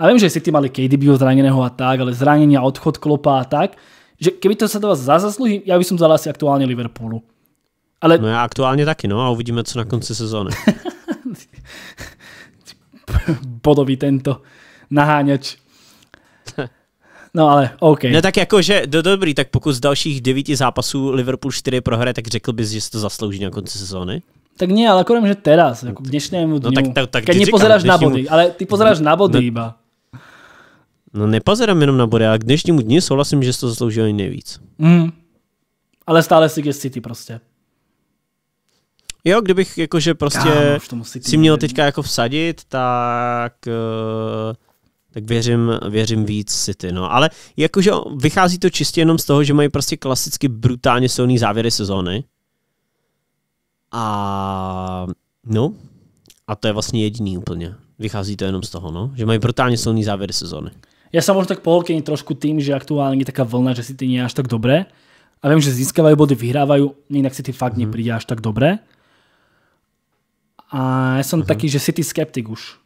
A viem, že si ty mali KDB zraneného a tak, ale zranenia, odchod Klopa a tak. Že keby to sa do vás zaslúži, ja by som vzal asi aktuálne Liverpoolu. Ale... No ja aktuálne taky, no a uvidíme, co na konci sezóny. (laughs) bodový tento naháňač. No ale OK. No tak jakože, do, dobrý, tak pokud z dalších devíti zápasů Liverpool 4 prohraje, tak řekl bys, že si to zaslouží na konci sezóny? Tak nie, ale akorát, že teraz, ako k dnešnému dňu. No tak, tak, tak keď nepozeráš na body, ale ty pozeráš na body no, iba. No nepozerám jenom na body, ale k dnešnímu dni souhlasím, že si to zaslouží ani nejvíc. Mm. Ale stále si je City prostě. Jo, kdybych jakože prostě Kámo, si měl teďka jako vsadit, tak uh, tak věřím, věřím víc City, no. Ale jakože vychází to čistě jenom z toho, že mají prostě klasicky brutálně silný závěry sezóny. A no, a to je vlastně jediný úplně. Vychází to jenom z toho, no, že mají brutálně silný závěry sezóny. Ja sa možno tak polkení trošku tým, že aktuálne je taká vlna, že si ty nie až tak dobré. A viem, že získavajú body, vyhrávajú, inak si ty fakt mm. nepríde až tak dobré. A ja som uh-huh. taký, že City skeptik už.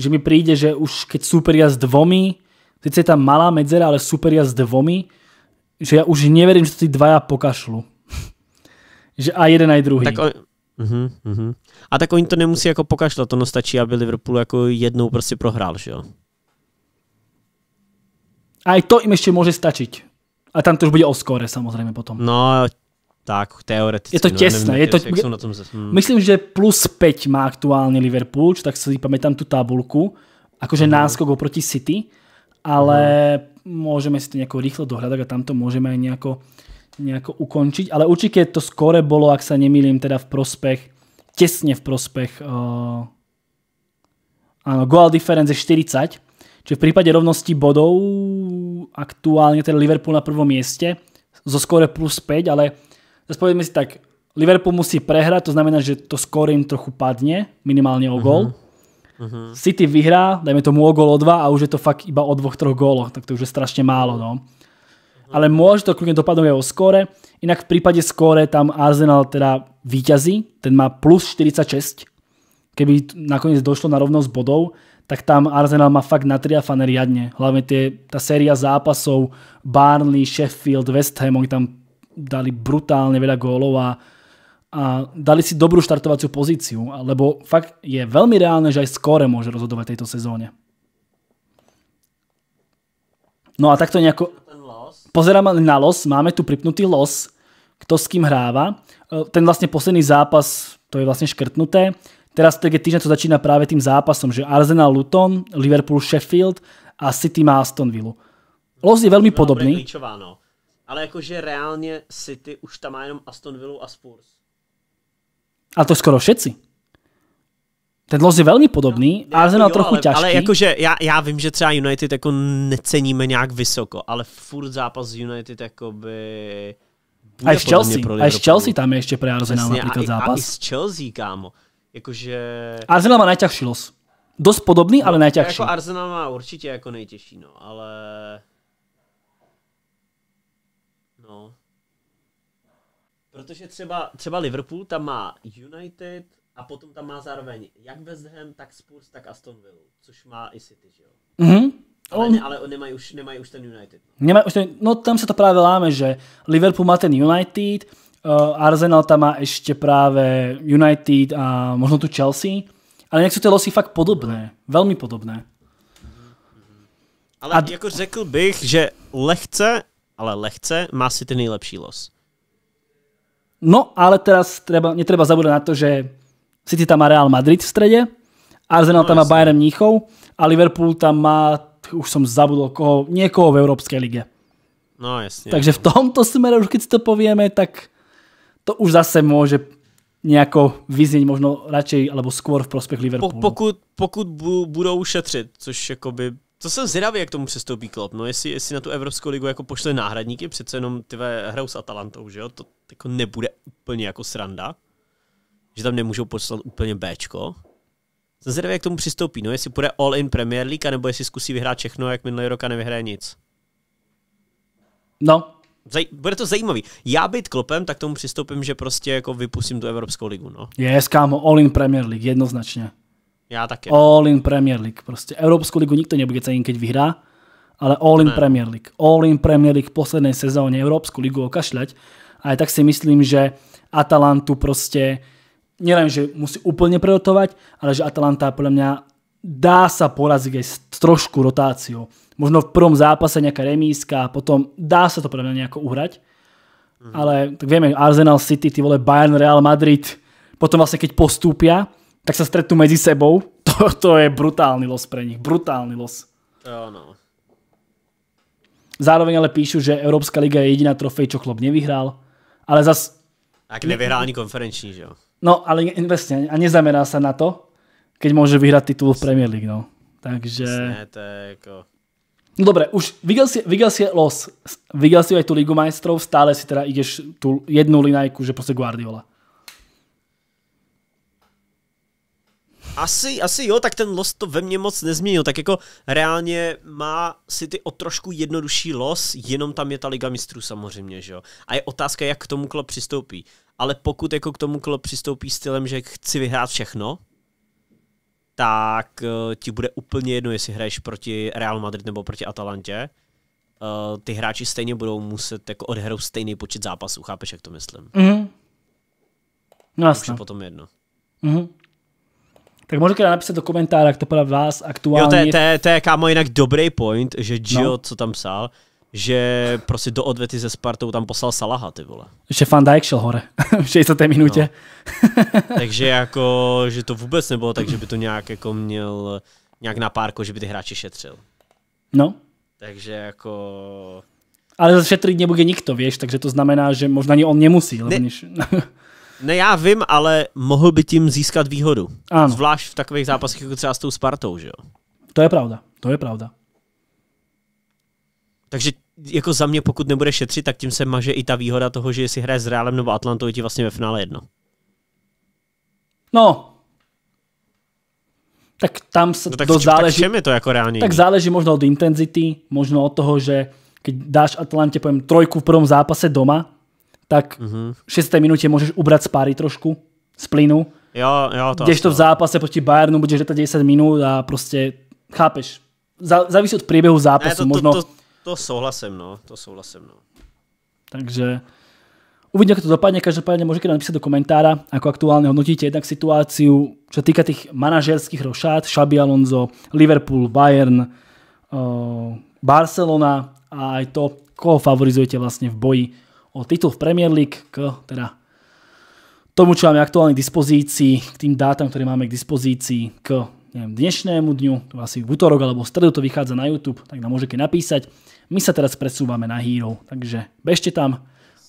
Že mi príde, že už keď súperia s dvomi, síce je tam malá medzera, ale súperia s dvomi, že ja už neverím, že to tí dvaja pokašľu. (laughs) že aj jeden, aj druhý. Tak on, uh-huh, uh-huh. A tak oni to nemusí jako pokašlat, to no stačí, aby Liverpool jako jednou prostě prohrál, že jo? Aj to im ešte môže stačiť. A tam to už bude o skóre samozrejme potom. No, tak, teoreticky. Je to tesné. No, je to, na tom hmm. Myslím, že plus 5 má aktuálne Liverpool, tak si pamätám tú tabulku. Akože uh-huh. náskok oproti City. Ale uh-huh. môžeme si to nejako rýchlo dohľadať a tam to môžeme aj nejako, nejako ukončiť. Ale určite to skore bolo, ak sa nemýlim, teda v prospech, tesne v prospech uh, áno, goal difference je 40. Čiže v prípade rovnosti bodov aktuálne teda Liverpool na prvom mieste zo skore plus 5, ale Zase povedzme si tak, Liverpool musí prehrať, to znamená, že to skóre im trochu padne, minimálne o gól. Uh-huh. City vyhrá, dajme tomu o gól o dva a už je to fakt iba o dvoch, troch góloch, tak to už je strašne málo. No. Uh-huh. Ale môže to kľudne dopadnúť aj o skóre. Inak v prípade skóre tam Arsenal teda výťazí, ten má plus 46. Keby nakoniec došlo na rovnosť bodov, tak tam Arsenal má fakt natriafané riadne. Hlavne tie, tá séria zápasov Barnley, Sheffield, West Ham, oni tam dali brutálne veľa gólov a, a dali si dobrú štartovaciu pozíciu, lebo fakt je veľmi reálne, že aj skóre môže rozhodovať tejto sezóne. No a takto nejako... Pozeráme na los, máme tu pripnutý los, kto s kým hráva. E, ten vlastne posledný zápas, to je vlastne škrtnuté. Teraz je týždeň to začína práve tým zápasom, že Arsenal Luton, Liverpool Sheffield a City má Aston Villa. Los je veľmi podobný. Klíčová, no ale jakože reálně City už tam má jenom Aston Villa a Spurs. A to skoro všetci. Ten los je velmi podobný, no, Arsenal jo, trochu ale, ťažký. Ale jakože já, já vím, že třeba United jako neceníme nějak vysoko, ale furt zápas z United jakoby... Aj s Chelsea, aj s Chelsea tam je ještě pre Arsenal Přesně, napríklad zápas. A, i s Chelsea, kámo. Jakože... Arsenal má najťažší los. Dost podobný, no, ale najťažší. Jako Arsenal má určitě jako nejtěžší, no, ale... Protože třeba, třeba Liverpool tam má United a potom tam má zároveň jak West Ham, tak Spurs, tak Aston Villa, což má i City, že jo? Mm-hmm. Ale, On... ne, ale nemají už, nemají už ten United. Nemají už ten, no tam se to právě láme, že Liverpool má ten United, uh, Arsenal tam má ještě právě United a možno tu Chelsea, ale nějak jsou ty losy fakt podobné, velmi podobné. Ale a... jako řekl bych, že lehce, ale lehce má si ten nejlepší los. No, ale teraz treba, netreba zabúdať na to, že City tam má Real Madrid v strede, Arsenal no, tam má Bayern Mníchov a Liverpool tam má, už som zabudol, koho, niekoho v Európskej lige. No jasne. Takže v tomto smere, už keď si to povieme, tak to už zase môže nejako vyznieť možno radšej, alebo skôr v prospech Liverpoolu. Pokud, pokud budou šetřit, což jakoby to jsem zvědavý, jak tomu přestoupí Klopp. No, jestli, jestli na tu Evropskou ligu jako pošle náhradníky, přece jenom ty hrajou s Atalantou, že jo? To jako nebude úplně jako sranda. Že tam nemůžou poslat úplně Bčko. Jsem zvědavý, jak k tomu přistoupí, no, jestli půjde all in Premier League, nebo jestli zkusí vyhrát všechno, jak minulý rok a nevyhraje nic. No, Zaj- bude to zajímavý. Já být klopem, tak tomu přistoupím, že prostě jako vypustím tu Evropskou ligu, no. yes, kámo, all in Premier League, jednoznačne. Já taky. All in Premier League. Proste Európsku ligu nikto nebude ceniť, keď vyhrá, ale all in Ne. Premier League. All in Premier League v poslednej sezóne Európsku ligu okašľať. A aj tak si myslím, že Atalantu proste, nielen, že musí úplne prerotovať, ale že Atalanta podľa mňa dá sa poraziť aj s trošku rotáciou. Možno v prvom zápase nejaká remíska a potom dá sa to podľa mňa nejako uhrať. Ale tak vieme, Arsenal City, ty vole Bayern, Real Madrid, potom vlastne keď postúpia, tak sa stretnú medzi sebou. (laughs) To, to je brutálny los pre nich. Brutálny los. Jo, no. Zároveň ale píšu, že Európska liga je jediná trofej, čo klub nevyhral. Ale zas, Tak nevyhrál ani konferenční, že jo. no ale vlastne, a nezamerá sa na to, keď môže vyhrať titul v Premier League, no. Takže... Ne, to je jako... No dobre, už videl si, videl si los. Videl si aj tú Ligu majstrov, stále si teda ideš tú jednu linajku, že proste Guardiola. Asi, asi jo, tak ten los to ve mně moc nezměnil. Tak jako reálně má City o trošku jednodušší los, jenom tam je ta Liga mistrů samozřejmě, že jo. A je otázka, jak k tomu klub přistoupí. Ale pokud jako k tomu klub přistoupí stylem, že chci vyhrát všechno, tak uh, ti bude úplně jedno, jestli hraješ proti Real Madrid nebo proti Atalantě. Uh, ty hráči stejně budou muset jako odhrou stejný počet zápasů, chápeš, jak to myslím? Mhm. No Už je potom jedno. Mhm. Tak môžete napísať do komentára, ak to podľa vás Jo, aktuálne... to je, to, je, to je kámo jinak dobrý point, že Gio, No. co tam psal, že prostě do odvety se Spartou tam poslal Salaha, ty vole. Ešte Van Dijk šel hore (laughs) v 60. minúte. No. Takže jako, že to vůbec nebylo tak, že by to nějak jako měl nějak na párko, že by ty hráči šetřil. No. Takže jako... Ale zase šetriť nebude nikto, vieš, takže to znamená, že možno ani on nemusí. Ne. než... (laughs) Ne, já vím, ale mohl by tím získat výhodu. Áno, Zvlášť v takových zápasech jako třeba s tou Spartou, že jo. to je pravda. To je pravda. Takže jako za mě, pokud nebude šetřit, tak tím se maže i ta výhoda toho, že jestli hraje s Realem nebo Atlantou, je ti vlastně ve finále jedno. No. Tak tam sa No tak, dosť tak záleží. je to jako reálně? Tak záleží možno od intenzity, možno od toho, že keď dáš Atlante, poviem, trojku v prvom zápase doma, tak Mhm. v 6. minúte môžeš ubrať z páry trošku, z plynu. Jo, jo, to Kdežto v zápase proti Bayernu budeš letať 10 minút a proste, chápeš, Zá, závisí od priebehu Ne, zápasu. to, to, možno, to, to souhlasím, no. To souhlasím, no. Takže uvidíme, ako to dopadne. Každopádne môžete nám napísať do komentára, ako aktuálne hodnotíte jednak situáciu, čo týka tých manažerských rošát, Xabi Alonso, Liverpool, Bayern, uh, Barcelona a aj to, koho favorizujete vlastne v boji o titul v Premier League, k teda tomu, čo máme aktuálne k dispozícii, k tým dátam, ktoré máme k dispozícii, k neviem, dnešnému dňu, to asi v útorok alebo v stredu to vychádza na YouTube, tak nám môžete napísať. My sa teraz presúvame na Hero, takže bežte tam,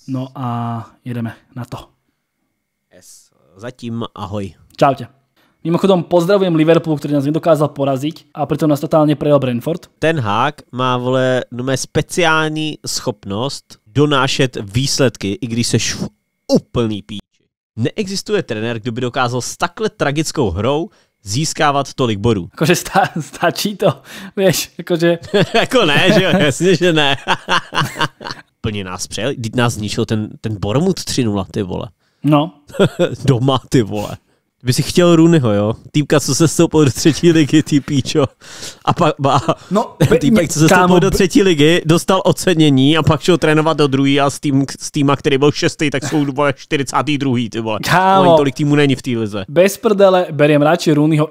no a jedeme na to. Yes. Zatím ahoj. Čaute. Mimochodom pozdravujem Liverpool, ktorý nás nedokázal poraziť a pritom nás totálne prejel Brentford. Ten hák má, vole, no mé speciální schopnost donášet výsledky, i když seš v úplný píči. Neexistuje trenér, kdo by dokázal s takhle tragickou hrou získávat tolik bodů. Akože sta- stačí to, vieš, akože (laughs) jako ne, že jo, jasně, že ne. (laughs) Plně nás přejel, teď nás zničil ten, ten Bormut 3-0, ty vole. no, (laughs) Doma, ty vole. By si chtěl Rooneyho, jo? Týpka, co se stoupil do třetí ligy, ty píčo. A pak, ba, no, (laughs) týpek, co se kámo, stoupil do třetí ligy, dostal ocenění a pak šel trénovat do druhý a s, tým, s týma, který byl šestý, tak jsou vole 42. ty vole. Kámo. No, tolik týmu není v té lize. bez prdele beriem radšej Rooneyho